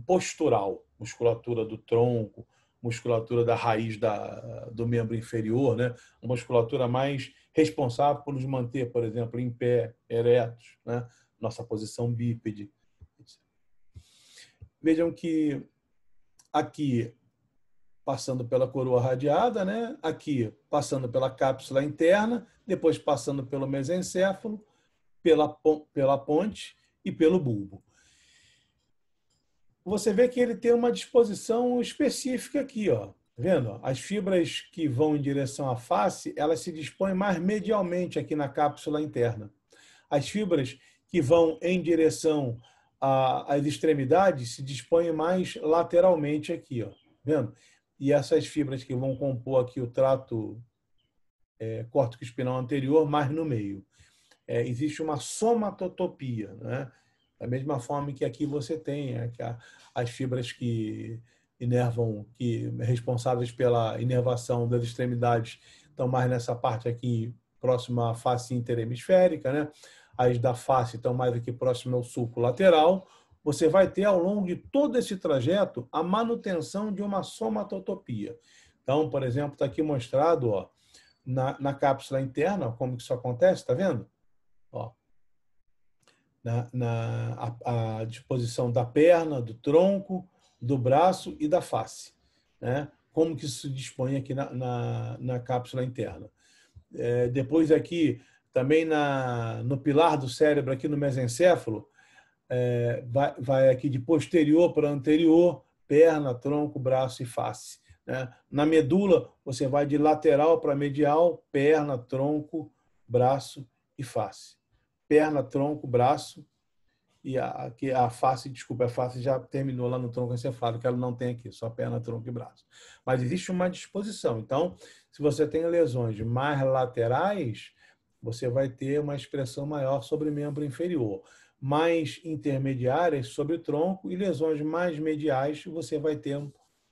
postural, musculatura do tronco, musculatura da raiz da, do membro inferior, né? uma musculatura mais responsável por nos manter, por exemplo, em pé, eretos, né? nossa posição bípede. Vejam que aqui, passando pela coroa radiada, né? aqui passando pela cápsula interna, depois passando pelo mesencéfalo, pela, pela ponte e pelo bulbo você vê que ele tem uma disposição específica aqui, ó. Tá vendo? As fibras que vão em direção à face, elas se dispõem mais medialmente aqui na cápsula interna. As fibras que vão em direção às extremidades se dispõem mais lateralmente aqui, ó. Vendo? E essas fibras que vão compor aqui o trato é, córtico espinal anterior, mais no meio. É, existe uma somatotopia, né? Da mesma forma que aqui você tem é, que as fibras que inervam, que responsáveis pela inervação das extremidades estão mais nessa parte aqui próxima à face interhemisférica, né? As da face estão mais aqui próximo ao sulco lateral. Você vai ter ao longo de todo esse trajeto a manutenção de uma somatotopia. Então, por exemplo, está aqui mostrado ó, na, na cápsula interna como que isso acontece, está vendo? Ó, na, na a, a, disposição da perna, do tronco, do braço e da face. Né? Como que isso se dispõe aqui na, na, na cápsula interna. É, depois aqui, também na, no pilar do cérebro, aqui no mesencéfalo, é, vai, vai aqui de posterior para anterior, perna, tronco, braço e face. Né? Na medula, você vai de lateral para medial, perna, tronco, braço e face perna, tronco, braço e a, a face, desculpa, a face já terminou lá no tronco encefálico, que ela não tem aqui, só perna, tronco e braço. Mas existe uma disposição. Então, se você tem lesões mais laterais, você vai ter uma expressão maior sobre membro inferior. Mais intermediárias sobre o tronco e lesões mais mediais, você vai ter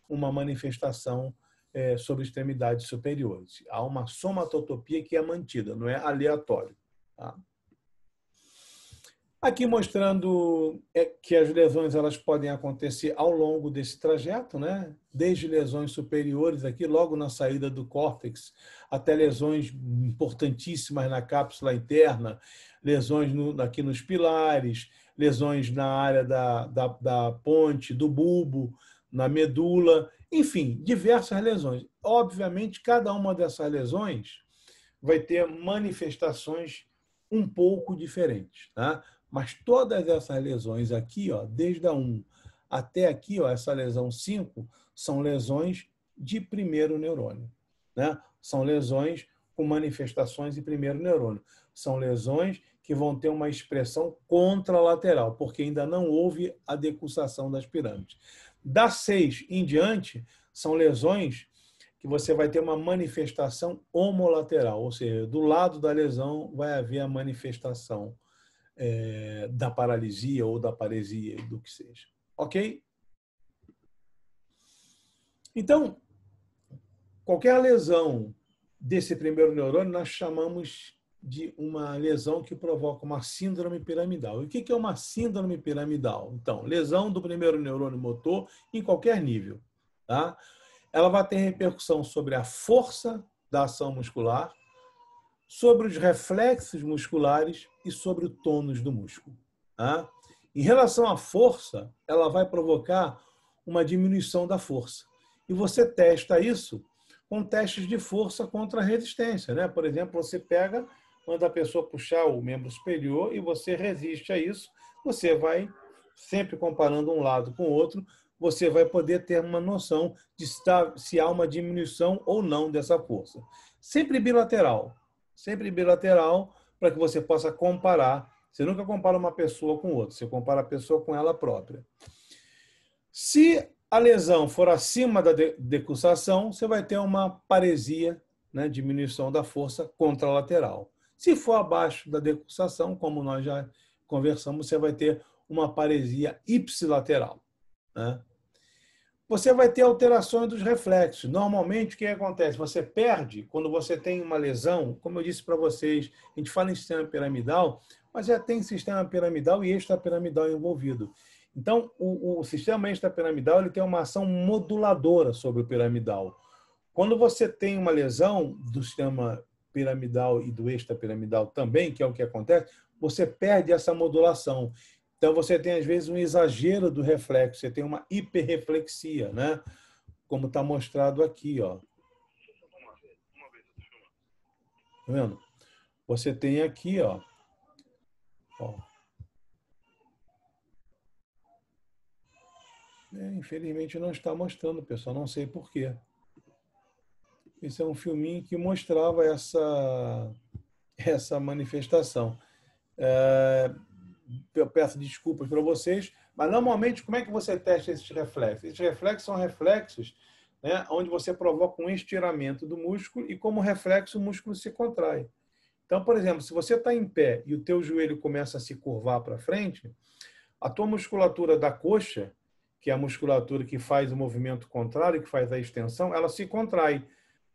uma manifestação é, sobre extremidades superiores. Há uma somatotopia que é mantida, não é aleatório. Tá? Aqui mostrando é, que as lesões elas podem acontecer ao longo desse trajeto, né? Desde lesões superiores aqui, logo na saída do córtex, até lesões importantíssimas na cápsula interna, lesões no, aqui nos pilares, lesões na área da, da, da ponte, do bulbo, na medula, enfim, diversas lesões. Obviamente, cada uma dessas lesões vai ter manifestações um pouco diferentes, tá? Mas todas essas lesões aqui, ó, desde a 1 até aqui, ó, essa lesão 5, são lesões de primeiro neurônio. Né? São lesões com manifestações de primeiro neurônio. São lesões que vão ter uma expressão contralateral, porque ainda não houve a decussação das pirâmides. Da 6 em diante, são lesões que você vai ter uma manifestação homolateral, ou seja, do lado da lesão vai haver a manifestação é, da paralisia ou da paresia, do que seja. Ok? Então, qualquer lesão desse primeiro neurônio nós chamamos de uma lesão que provoca uma síndrome piramidal. E o que é uma síndrome piramidal? Então, lesão do primeiro neurônio motor em qualquer nível. Tá? Ela vai ter repercussão sobre a força da ação muscular, sobre os reflexos musculares e sobre o tônus do músculo. Tá? Em relação à força, ela vai provocar uma diminuição da força. E você testa isso com testes de força contra resistência. Né? Por exemplo, você pega, manda a pessoa puxar o membro superior e você resiste a isso. Você vai, sempre comparando um lado com o outro, você vai poder ter uma noção de se há uma diminuição ou não dessa força. Sempre bilateral. Sempre bilateral para que você possa comparar. Você nunca compara uma pessoa com outra, você compara a pessoa com ela própria. Se a lesão for acima da decussação, você vai ter uma paresia, né, diminuição da força contralateral. Se for abaixo da decussação, como nós já conversamos, você vai ter uma paresia ipsilateral. Né? Você vai ter alterações dos reflexos. Normalmente, o que acontece? Você perde quando você tem uma lesão, como eu disse para vocês, a gente fala em sistema piramidal, mas já tem sistema piramidal e extrapiramidal envolvido. Então, o, o sistema extrapiramidal ele tem uma ação moduladora sobre o piramidal. Quando você tem uma lesão do sistema piramidal e do extrapiramidal também, que é o que acontece, você perde essa modulação. Então, você tem, às vezes, um exagero do reflexo, você tem uma hiperreflexia, né? como está mostrado aqui. Ó. Tá vendo? Você tem aqui, ó, ó É, infelizmente não está mostrando, pessoal. Não sei porquê. Esse é um filminho que mostrava essa, essa manifestação. É, eu peço desculpas para vocês, mas normalmente como é que você testa esses reflexos? Esses reflexos são reflexos né, onde você provoca um estiramento do músculo e como reflexo o músculo se contrai. Então, por exemplo, se você está em pé e o teu joelho começa a se curvar para frente, a tua musculatura da coxa que é a musculatura que faz o movimento contrário, que faz a extensão, ela se contrai.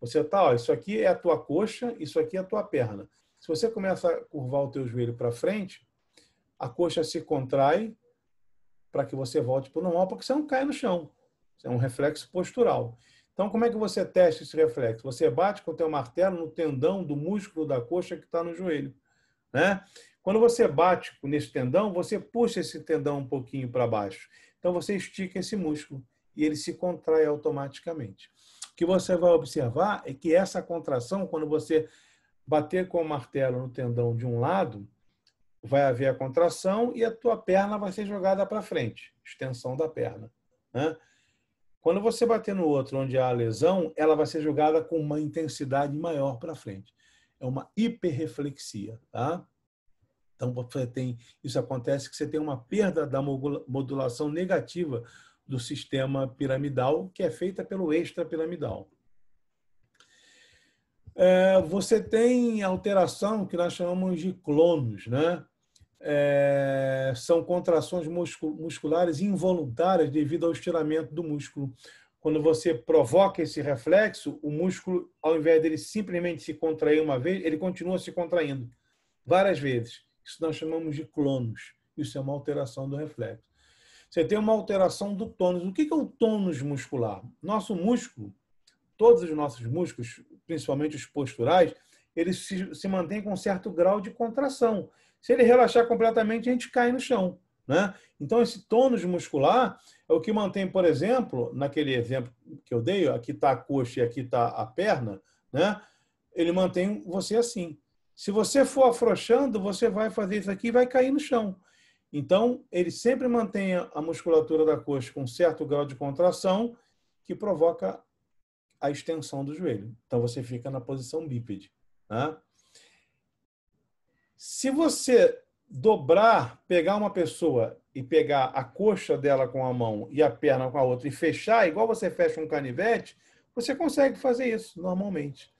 Você tá, ó, isso aqui é a tua coxa, isso aqui é a tua perna. Se você começa a curvar o teu joelho para frente, a coxa se contrai para que você volte para o normal, porque você não cai no chão. É um reflexo postural. Então, como é que você testa esse reflexo? Você bate com o teu martelo no tendão do músculo da coxa que está no joelho. Né? Quando você bate nesse tendão, você puxa esse tendão um pouquinho para baixo. Então você estica esse músculo e ele se contrai automaticamente. O que você vai observar é que essa contração, quando você bater com o martelo no tendão de um lado, vai haver a contração e a tua perna vai ser jogada para frente, extensão da perna. Né? Quando você bater no outro, onde há a lesão, ela vai ser jogada com uma intensidade maior para frente. É uma hiperreflexia. Tá? Então, você tem, isso acontece que você tem uma perda da modulação negativa do sistema piramidal, que é feita pelo extrapiramidal. É, você tem alteração que nós chamamos de clonos, né? É, são contrações musculares involuntárias devido ao estiramento do músculo. Quando você provoca esse reflexo, o músculo, ao invés dele simplesmente se contrair uma vez, ele continua se contraindo várias vezes. Isso nós chamamos de clonos. Isso é uma alteração do reflexo. Você tem uma alteração do tônus. O que é o tônus muscular? Nosso músculo, todos os nossos músculos, principalmente os posturais, eles se, se mantêm com um certo grau de contração. Se ele relaxar completamente, a gente cai no chão. Né? Então, esse tônus muscular é o que mantém, por exemplo, naquele exemplo que eu dei, aqui está a coxa e aqui está a perna, né? ele mantém você assim. Se você for afrouxando, você vai fazer isso aqui e vai cair no chão. Então, ele sempre mantém a musculatura da coxa com certo grau de contração que provoca a extensão do joelho. Então, você fica na posição bípede. Né? Se você dobrar, pegar uma pessoa e pegar a coxa dela com a mão e a perna com a outra e fechar, igual você fecha um canivete, você consegue fazer isso normalmente.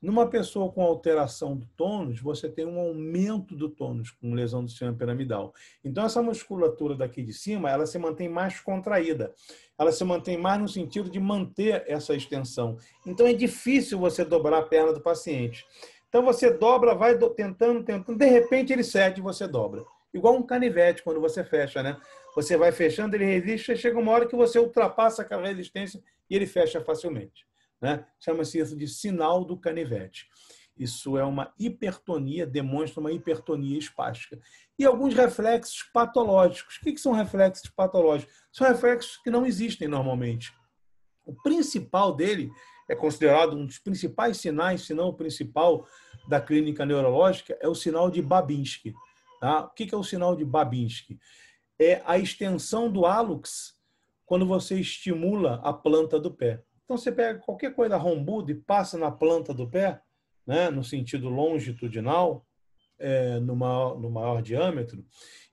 Numa pessoa com alteração do tônus, você tem um aumento do tônus com lesão do sistema piramidal. Então, essa musculatura daqui de cima, ela se mantém mais contraída. Ela se mantém mais no sentido de manter essa extensão. Então, é difícil você dobrar a perna do paciente. Então, você dobra, vai tentando, tentando, de repente ele cede e você dobra. Igual um canivete, quando você fecha, né? Você vai fechando, ele resiste, chega uma hora que você ultrapassa aquela resistência e ele fecha facilmente. Né? Chama-se isso de sinal do canivete. Isso é uma hipertonia, demonstra uma hipertonia espástica. E alguns reflexos patológicos. O que são reflexos patológicos? São reflexos que não existem normalmente. O principal dele é considerado um dos principais sinais, se não o principal, da clínica neurológica, é o sinal de Babinski. Tá? O que é o sinal de Babinski? É a extensão do hálux quando você estimula a planta do pé. Então, você pega qualquer coisa rombuda e passa na planta do pé, né, no sentido longitudinal, é, no, maior, no maior diâmetro,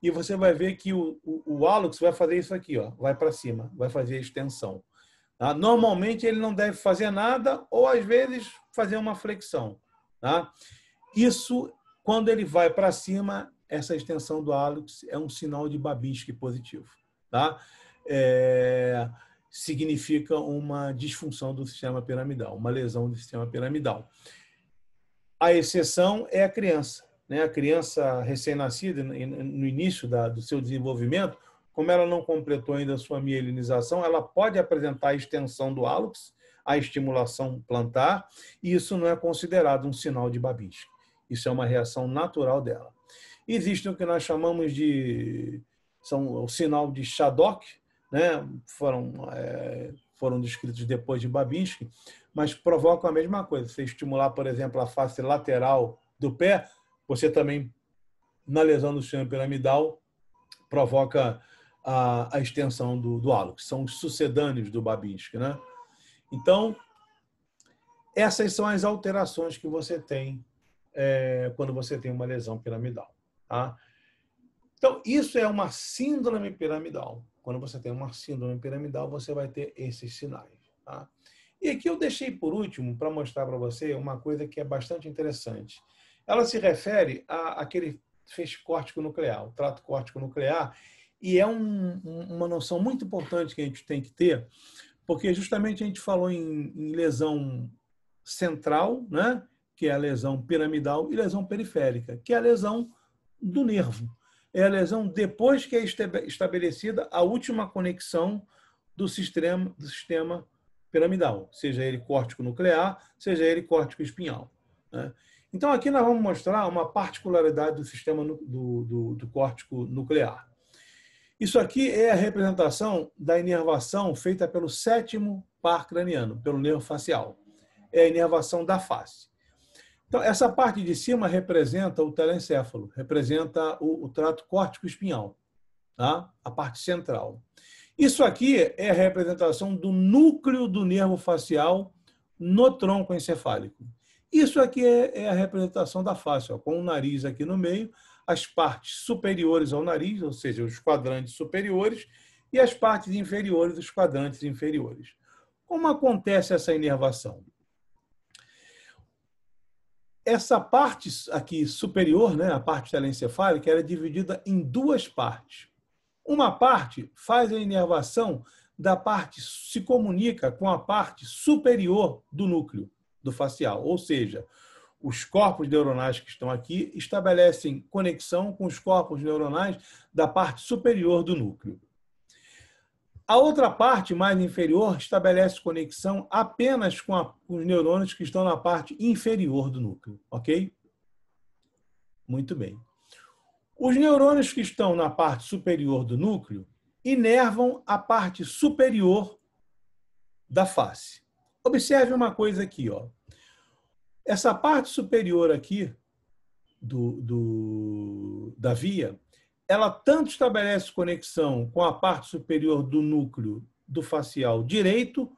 e você vai ver que o, o, o hálux vai fazer isso aqui, ó, vai para cima, vai fazer a extensão. Tá? Normalmente ele não deve fazer nada, ou às vezes fazer uma flexão. Tá? Isso, quando ele vai para cima, essa extensão do hálux é um sinal de Babinski positivo. Tá? É, significa uma disfunção do sistema piramidal, uma lesão do sistema piramidal. A exceção é a criança. Né? A criança recém-nascida, no início da, do seu desenvolvimento, como ela não completou ainda sua mielinização, ela pode apresentar a extensão do hálux, a estimulação plantar, e isso não é considerado um sinal de Babinski. Isso é uma reação natural dela. Existe o que nós chamamos de são o sinal de Shadok, né? foram, é, foram descritos depois de Babinski, mas provocam a mesma coisa. Se estimular, por exemplo, a face lateral do pé, você também, na lesão do sistema piramidal, provoca a, a extensão do, do que são os sucedâneos do Babinski. Né? Então, essas são as alterações que você tem é, quando você tem uma lesão piramidal. Tá? Então, isso é uma síndrome piramidal. Quando você tem uma síndrome piramidal, você vai ter esses sinais. Tá? E aqui eu deixei por último para mostrar para você uma coisa que é bastante interessante. Ela se refere àquele feixe córtico nuclear, o trato córtico nuclear, e é um, uma noção muito importante que a gente tem que ter, porque justamente a gente falou em, em lesão central, né? que é a lesão piramidal, e lesão periférica, que é a lesão do nervo. É a lesão depois que é estabelecida a última conexão do sistema, do sistema piramidal, seja ele córtico nuclear, seja ele córtico espinhal. Né? Então, aqui nós vamos mostrar uma particularidade do sistema do, do, do córtico nuclear. Isso aqui é a representação da inervação feita pelo sétimo par craniano, pelo nervo facial. É a inervação da face. Então, essa parte de cima representa o telencéfalo, representa o, o trato córtico-espinhal, tá? a parte central. Isso aqui é a representação do núcleo do nervo facial no tronco encefálico. Isso aqui é, é a representação da face, ó, com o nariz aqui no meio, as partes superiores ao nariz, ou seja, os quadrantes superiores, e as partes inferiores, os quadrantes inferiores. Como acontece essa inervação? Essa parte aqui superior, né, a parte telencefálica, era dividida em duas partes. Uma parte faz a inervação da parte, se comunica com a parte superior do núcleo do facial, ou seja, os corpos neuronais que estão aqui estabelecem conexão com os corpos neuronais da parte superior do núcleo. A outra parte, mais inferior, estabelece conexão apenas com, a, com os neurônios que estão na parte inferior do núcleo, ok? Muito bem. Os neurônios que estão na parte superior do núcleo inervam a parte superior da face. Observe uma coisa aqui, ó. Essa parte superior aqui do, do, da via, ela tanto estabelece conexão com a parte superior do núcleo do facial direito,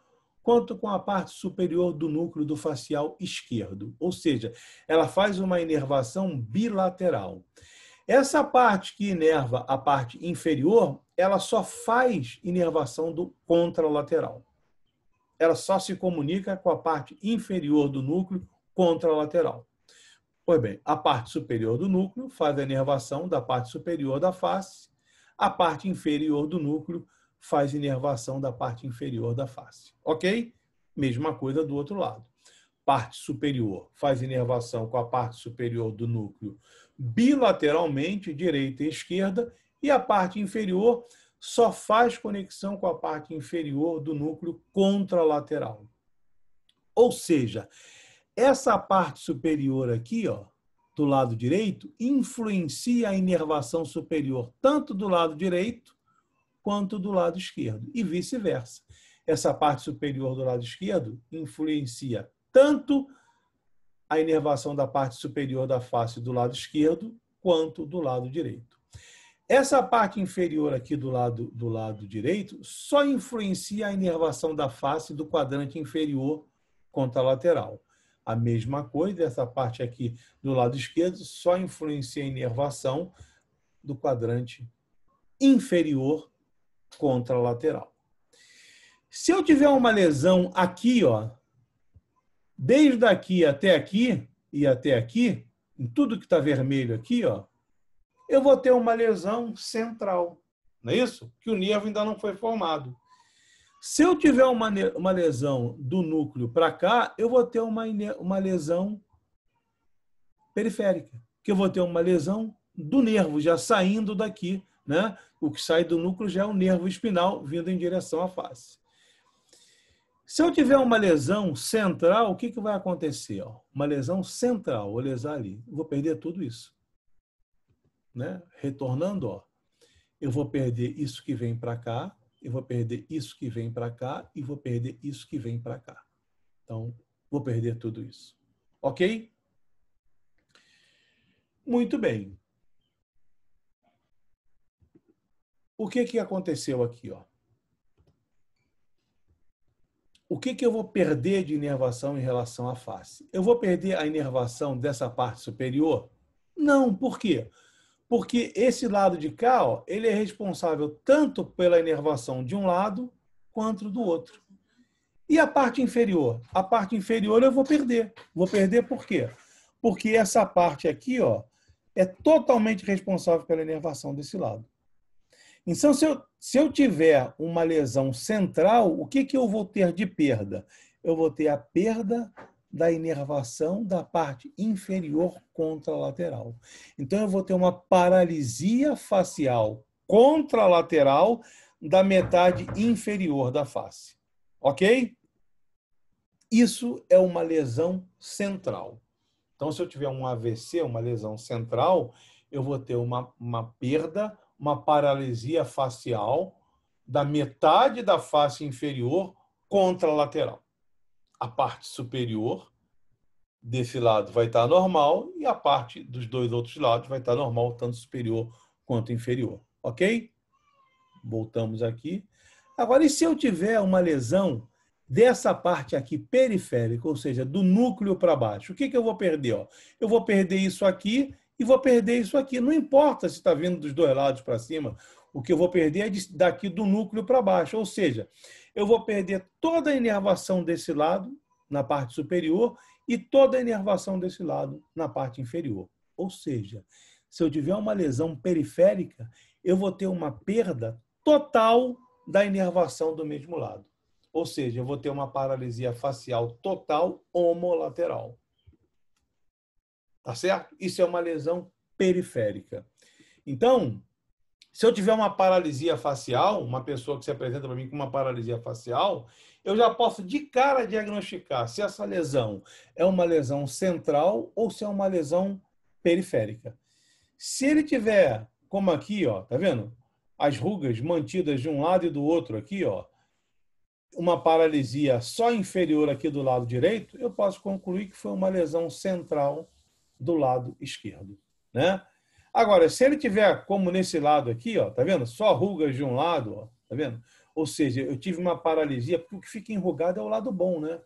quanto com a parte superior do núcleo do facial esquerdo. Ou seja, ela faz uma inervação bilateral. Essa parte que inerva a parte inferior, ela só faz inervação do contralateral. Ela só se comunica com a parte inferior do núcleo contralateral. Pois bem, a parte superior do núcleo faz a inervação da parte superior da face, a parte inferior do núcleo faz inervação da parte inferior da face. Ok? Mesma coisa do outro lado. Parte superior faz inervação com a parte superior do núcleo bilateralmente, direita e esquerda, e a parte inferior só faz conexão com a parte inferior do núcleo contralateral. Ou seja, essa parte superior aqui, ó, do lado direito, influencia a inervação superior tanto do lado direito quanto do lado esquerdo e vice-versa. essa parte superior do lado esquerdo influencia tanto a inervação da parte superior da face do lado esquerdo quanto do lado direito. Essa parte inferior aqui do lado, do lado direito só influencia a inervação da face do quadrante inferior contralateral. A mesma coisa, essa parte aqui do lado esquerdo só influencia a inervação do quadrante inferior contralateral. Se eu tiver uma lesão aqui, ó, desde aqui até aqui e até aqui, em tudo que está vermelho aqui, ó, eu vou ter uma lesão central. Não é isso? Que o nervo ainda não foi formado. Se eu tiver uma, uma lesão do núcleo para cá, eu vou ter uma, uma lesão periférica, que eu vou ter uma lesão do nervo já saindo daqui, né? O que sai do núcleo já é o nervo espinal vindo em direção à face. Se eu tiver uma lesão central, o que, que vai acontecer? Uma lesão central, vou lesar ali, vou perder tudo isso né? retornando, ó, eu vou perder isso que vem para cá, eu vou perder isso que vem para cá e vou perder isso que vem para cá. Então, vou perder tudo isso. Ok? Muito bem. O que, que aconteceu aqui? Ó? O que, que eu vou perder de inervação em relação à face? Eu vou perder a inervação dessa parte superior? Não, por quê? Porque esse lado de cá, ó, ele é responsável tanto pela inervação de um lado quanto do outro. E a parte inferior? A parte inferior eu vou perder. Vou perder por quê? Porque essa parte aqui ó, é totalmente responsável pela inervação desse lado. Então, se eu, se eu tiver uma lesão central, o que, que eu vou ter de perda? Eu vou ter a perda da inervação da parte inferior contralateral. Então, eu vou ter uma paralisia facial contralateral da metade inferior da face. Ok? Isso é uma lesão central. Então, se eu tiver um AVC, uma lesão central, eu vou ter uma, uma perda, uma paralisia facial da metade da face inferior contralateral a parte superior desse lado vai estar normal e a parte dos dois outros lados vai estar normal, tanto superior quanto inferior. Ok? Voltamos aqui. Agora, e se eu tiver uma lesão dessa parte aqui periférica, ou seja, do núcleo para baixo, o que, que eu vou perder? Ó? Eu vou perder isso aqui e vou perder isso aqui. Não importa se está vindo dos dois lados para cima, o que eu vou perder é daqui do núcleo para baixo. Ou seja, eu vou perder toda a inervação desse lado, na parte superior, e toda a inervação desse lado, na parte inferior. Ou seja, se eu tiver uma lesão periférica, eu vou ter uma perda total da inervação do mesmo lado. Ou seja, eu vou ter uma paralisia facial total homolateral. Tá certo? Isso é uma lesão periférica. Então, se eu tiver uma paralisia facial, uma pessoa que se apresenta para mim com uma paralisia facial, eu já posso de cara diagnosticar se essa lesão é uma lesão central ou se é uma lesão periférica. Se ele tiver, como aqui, ó, tá vendo? As rugas mantidas de um lado e do outro aqui, ó, uma paralisia só inferior aqui do lado direito, eu posso concluir que foi uma lesão central do lado esquerdo, né? Agora, se ele tiver como nesse lado aqui, ó, tá vendo? Só rugas de um lado, ó, tá vendo? Ou seja, eu tive uma paralisia, porque o que fica enrugado é o lado bom, né?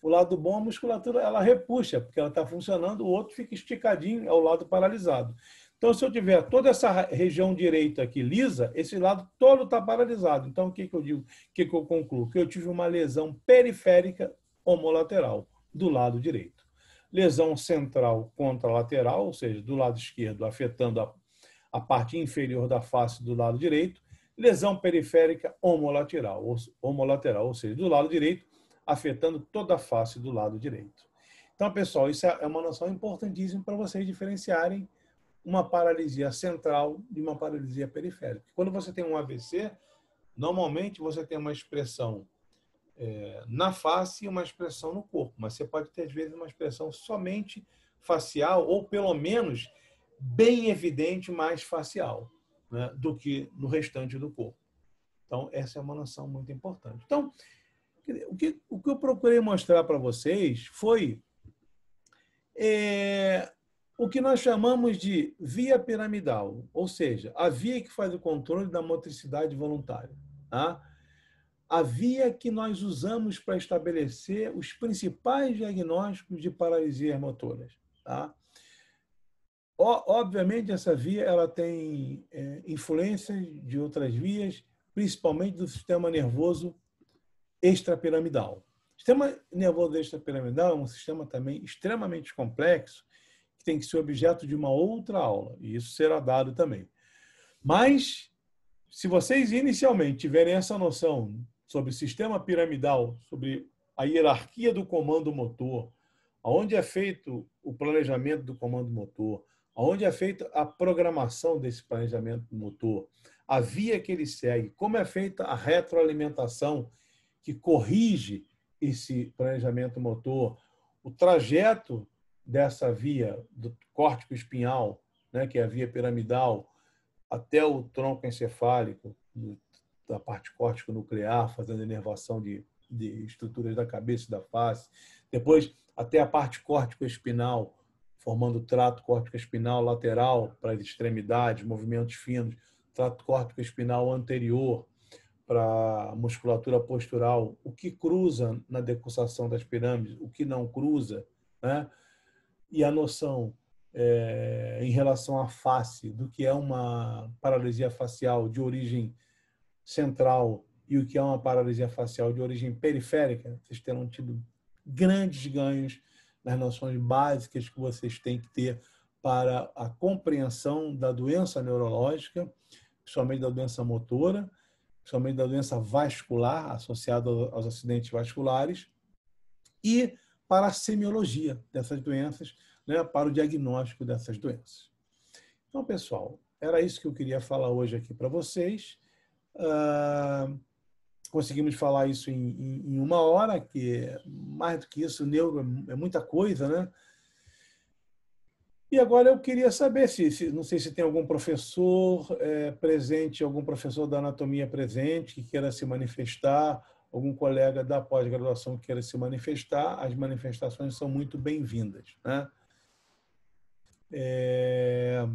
O lado bom, a musculatura, ela repuxa, porque ela está funcionando, o outro fica esticadinho, é o lado paralisado. Então, se eu tiver toda essa região direita aqui lisa, esse lado todo está paralisado. Então, o que, que eu digo? O que, que eu concluo? Que eu tive uma lesão periférica homolateral do lado direito lesão central contralateral, ou seja, do lado esquerdo, afetando a, a parte inferior da face do lado direito, lesão periférica homolateral, ou, homolateral, ou seja, do lado direito, afetando toda a face do lado direito. Então, pessoal, isso é uma noção importantíssima para vocês diferenciarem uma paralisia central de uma paralisia periférica. Quando você tem um AVC, normalmente você tem uma expressão é, na face e uma expressão no corpo, mas você pode ter, às vezes, uma expressão somente facial, ou pelo menos bem evidente, mais facial, né, do que no restante do corpo. Então, essa é uma noção muito importante. Então, O que, o que eu procurei mostrar para vocês foi é, o que nós chamamos de via piramidal, ou seja, a via que faz o controle da motricidade voluntária. Tá? A via que nós usamos para estabelecer os principais diagnósticos de paralisias motoras. Tá? Obviamente, essa via ela tem é, influência de outras vias, principalmente do sistema nervoso extrapiramidal. O sistema nervoso extrapiramidal é um sistema também extremamente complexo, que tem que ser objeto de uma outra aula, e isso será dado também. Mas, se vocês inicialmente tiverem essa noção sobre sistema piramidal, sobre a hierarquia do comando motor, aonde é feito o planejamento do comando motor, aonde é feita a programação desse planejamento do motor, a via que ele segue, como é feita a retroalimentação que corrige esse planejamento motor, o trajeto dessa via do córtico espinhal, né, que é a via piramidal, até o tronco encefálico, da parte córtico nuclear, fazendo inervação de, de estruturas da cabeça e da face, depois até a parte córtico espinal, formando trato córtico espinal lateral para as extremidades, movimentos finos, trato córtico espinal anterior para a musculatura postural, o que cruza na decussação das pirâmides, o que não cruza, né? e a noção é, em relação à face do que é uma paralisia facial de origem central e o que é uma paralisia facial de origem periférica, vocês terão tido grandes ganhos nas noções básicas que vocês têm que ter para a compreensão da doença neurológica, principalmente da doença motora, principalmente da doença vascular associada aos acidentes vasculares e para a semiologia dessas doenças, né, para o diagnóstico dessas doenças. Então, pessoal, era isso que eu queria falar hoje aqui para vocês. Uh, conseguimos falar isso em, em, em, uma hora, que mais do que isso, neuro é muita coisa, né? E agora eu queria saber se, se não sei se tem algum professor é, presente, algum professor da anatomia presente que queira se manifestar, algum colega da pós-graduação que queira se manifestar. As manifestações são muito bem-vindas, né? É...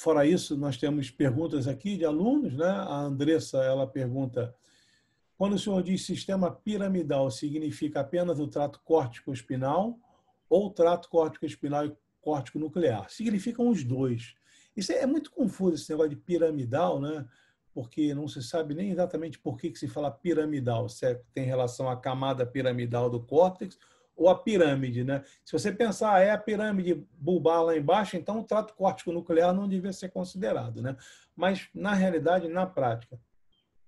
Fora isso, nós temos perguntas aqui de alunos, né? A Andressa, ela pergunta: quando o senhor diz sistema piramidal, significa apenas o trato córtico-espinal ou trato córtico-espinal e córtico-nuclear? Significam os dois. Isso é muito confuso esse negócio de piramidal, né? Porque não se sabe nem exatamente por que, que se fala piramidal, se é, tem relação à camada piramidal do córtex ou a pirâmide, né? Se você pensar, ah, é a pirâmide bulbar lá embaixo, então o trato córtico nuclear não devia ser considerado, né? Mas, na realidade, na prática,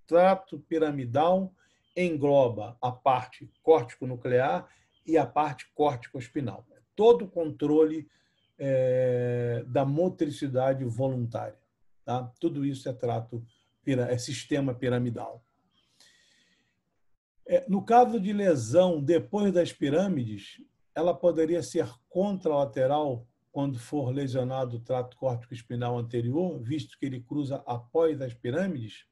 trato piramidal engloba a parte córtico-nuclear e a parte córtico-espinal. Todo o controle é, da motricidade voluntária. Tá? Tudo isso é trato, é sistema piramidal. É, no caso de lesão depois das pirâmides, ela poderia ser contralateral quando for lesionado o trato córtico espinal anterior, visto que ele cruza após as pirâmides?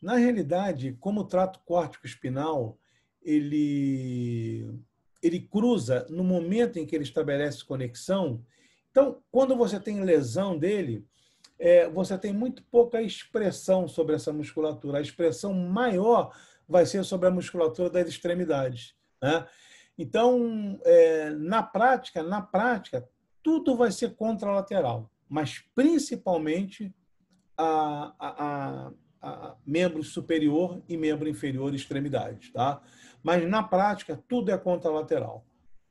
Na realidade, como o trato córtico espinal, ele ele cruza no momento em que ele estabelece conexão. Então, quando você tem lesão dele, é, você tem muito pouca expressão sobre essa musculatura. A expressão maior vai ser sobre a musculatura das extremidades. Né? Então, é, na prática, na prática, tudo vai ser contralateral, mas principalmente a, a, a, a membro superior e membro inferior extremidades. Tá? Mas na prática, tudo é contralateral.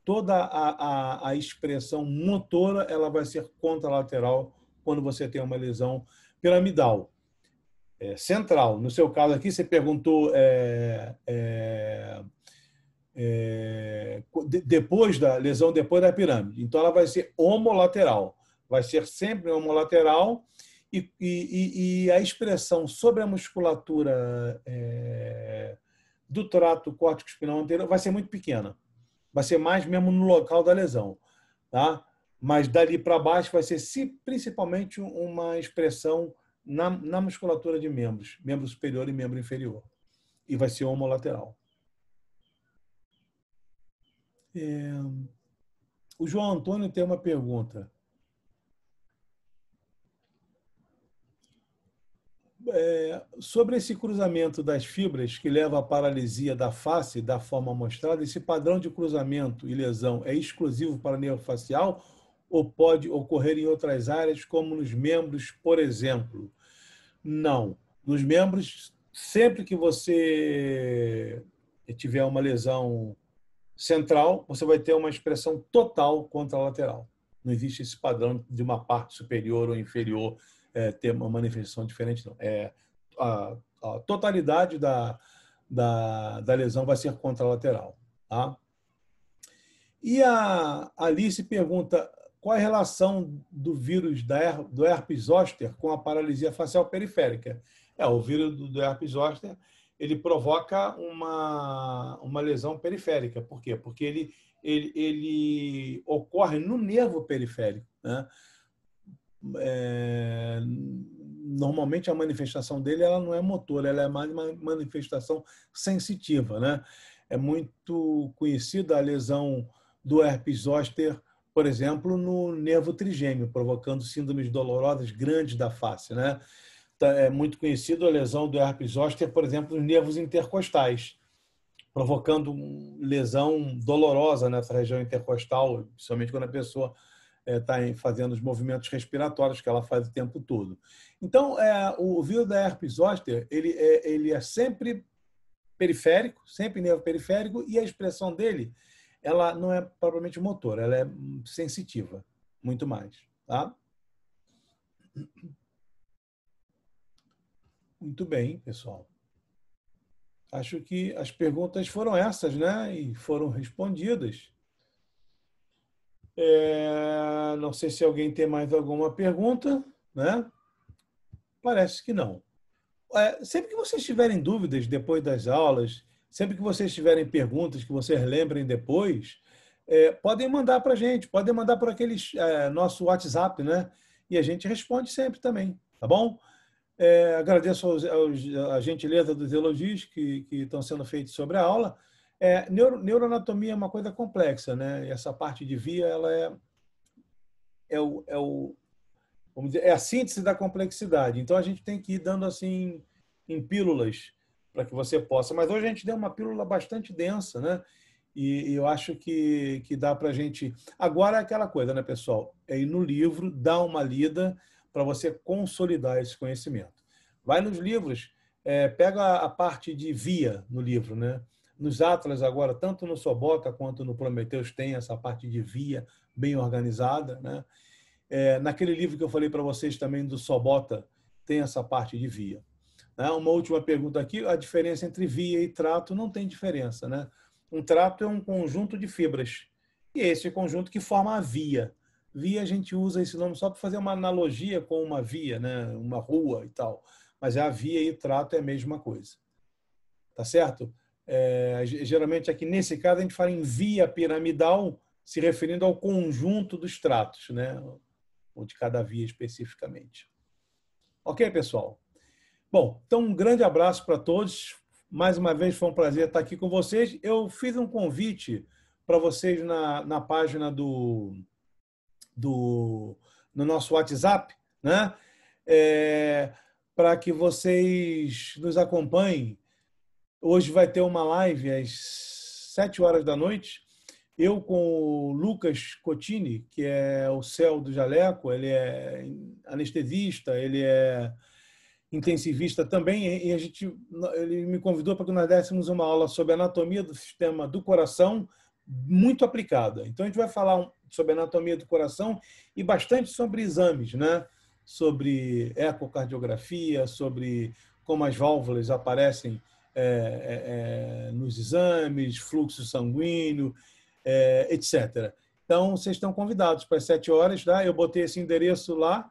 Toda a, a, expressão motora ela vai ser contralateral quando você tem uma lesão piramidal é, central. No seu caso aqui, você perguntou é, é, é depois da lesão, depois da pirâmide. Então, ela vai ser homolateral. Vai ser sempre homolateral e, e, e a expressão sobre a musculatura é, do trato córtico espinal anterior vai ser muito pequena. Vai ser mais mesmo no local da lesão. Tá? Mas dali para baixo vai ser principalmente uma expressão na, na musculatura de membros, membro superior e membro inferior. e vai ser homolateral. É... O João Antônio tem uma pergunta. É, sobre esse cruzamento das fibras que leva à paralisia da face da forma mostrada, esse padrão de cruzamento e lesão é exclusivo para nervo facial ou pode ocorrer em outras áreas, como nos membros, por exemplo? Não. Nos membros, sempre que você tiver uma lesão central, você vai ter uma expressão total contralateral. Não existe esse padrão de uma parte superior ou inferior é, ter uma manifestação diferente, não. É, a, a totalidade da, da, da, lesão vai ser contralateral. Tá? E a Alice pergunta qual a relação do vírus da, do herpes zoster com a paralisia facial periférica. É, o vírus do, do herpes zoster ele provoca uma, uma lesão periférica. Por quê? Porque ele, ele, ele ocorre no nervo periférico. Né? é, normalmente a manifestação dele ela não é motor, ela é mais uma manifestação sensitiva, né? É muito conhecida a lesão do herpes zoster, por exemplo, no nervo trigêmeo, provocando síndromes dolorosas grandes da face, né? Tá, é muito conhecido a lesão do herpes zoster, por exemplo, nos nervos intercostais, provocando lesão dolorosa nessa região intercostal, principalmente quando a pessoa está é, fazendo os movimentos respiratórios que ela faz o tempo todo. Então, é, o vírus da herpes zoster, ele é, ele é sempre periférico, sempre nervo periférico, e a expressão dele, ela não é propriamente motor, ela é sensitiva, muito mais. Tá? Muito bem, pessoal. Acho que as perguntas foram essas, né? E foram respondidas. É, não sei se alguém tem mais alguma pergunta, né? Parece que não. É, sempre que vocês tiverem dúvidas depois das aulas, sempre que vocês tiverem perguntas que vocês lembrem depois, é, podem mandar para a gente, podem mandar por aquele é, nosso WhatsApp, né? E a gente responde sempre também, tá bom? É, agradeço aos, aos, a gentileza dos elogios que, estão sendo feitos sobre a aula. É, neuro, neuroanatomia é uma coisa complexa, né? essa parte de via ela é, é, o, é, o, vamos dizer, é a síntese da complexidade. Então a gente tem que ir dando assim em pílulas para que você possa. Mas hoje a gente deu uma pílula bastante densa, né? E, e eu acho que, que dá para a gente. Agora é aquela coisa, né, pessoal? É ir no livro, dar uma lida para você consolidar esse conhecimento. Vai nos livros, é, pega a parte de via no livro, né? Nos Atlas agora, tanto no Sobota quanto no Prometheus, tem essa parte de via bem organizada. Né? É, naquele livro que eu falei para vocês também do Sobota, tem essa parte de via. Né? Uma última pergunta aqui, a diferença entre via e trato não tem diferença. Né? Um trato é um conjunto de fibras, e esse é o conjunto que forma a via. Via a gente usa esse nome só para fazer uma analogia com uma via, né? uma rua e tal. Mas a via e trato é a mesma coisa. Tá certo? É, geralmente aqui nesse caso a gente fala em via piramidal, se referindo ao conjunto dos tratos, né? ou de cada via especificamente. Ok, pessoal? Bom, então um grande abraço para todos. Mais uma vez foi um prazer estar aqui com vocês. Eu fiz um convite para vocês na, na página do, do no nosso WhatsApp, né? É, para que vocês nos acompanhem Hoje vai ter uma live às 7 horas da noite. Eu com o Lucas Cotini, que é o céu do Jaleco, ele é anestesista, ele é intensivista também, e a gente, ele me convidou para que nós dessemos uma aula sobre anatomia do sistema do coração, muito aplicada. Então a gente vai falar sobre anatomia do coração e bastante sobre exames, né? Sobre ecocardiografia, sobre como as válvulas aparecem é, é, é, nos exames, fluxo sanguíneo, é, etc. Então, vocês estão convidados para as sete horas, tá? Eu botei esse endereço lá.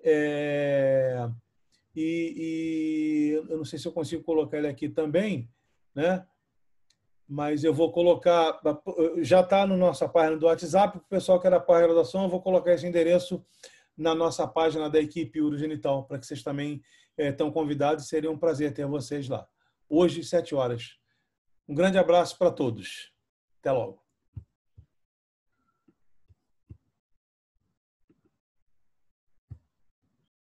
É, e, e, eu não sei se eu consigo colocar ele aqui também, né? Mas eu vou colocar, já está na nossa página do WhatsApp, o pessoal que é da pós-graduação, eu vou colocar esse endereço na nossa página da equipe urogenital, para que vocês também é, convidados, seria um prazer ter vocês lá. hoje, sete horas. Um grande abraço para todos. Até logo.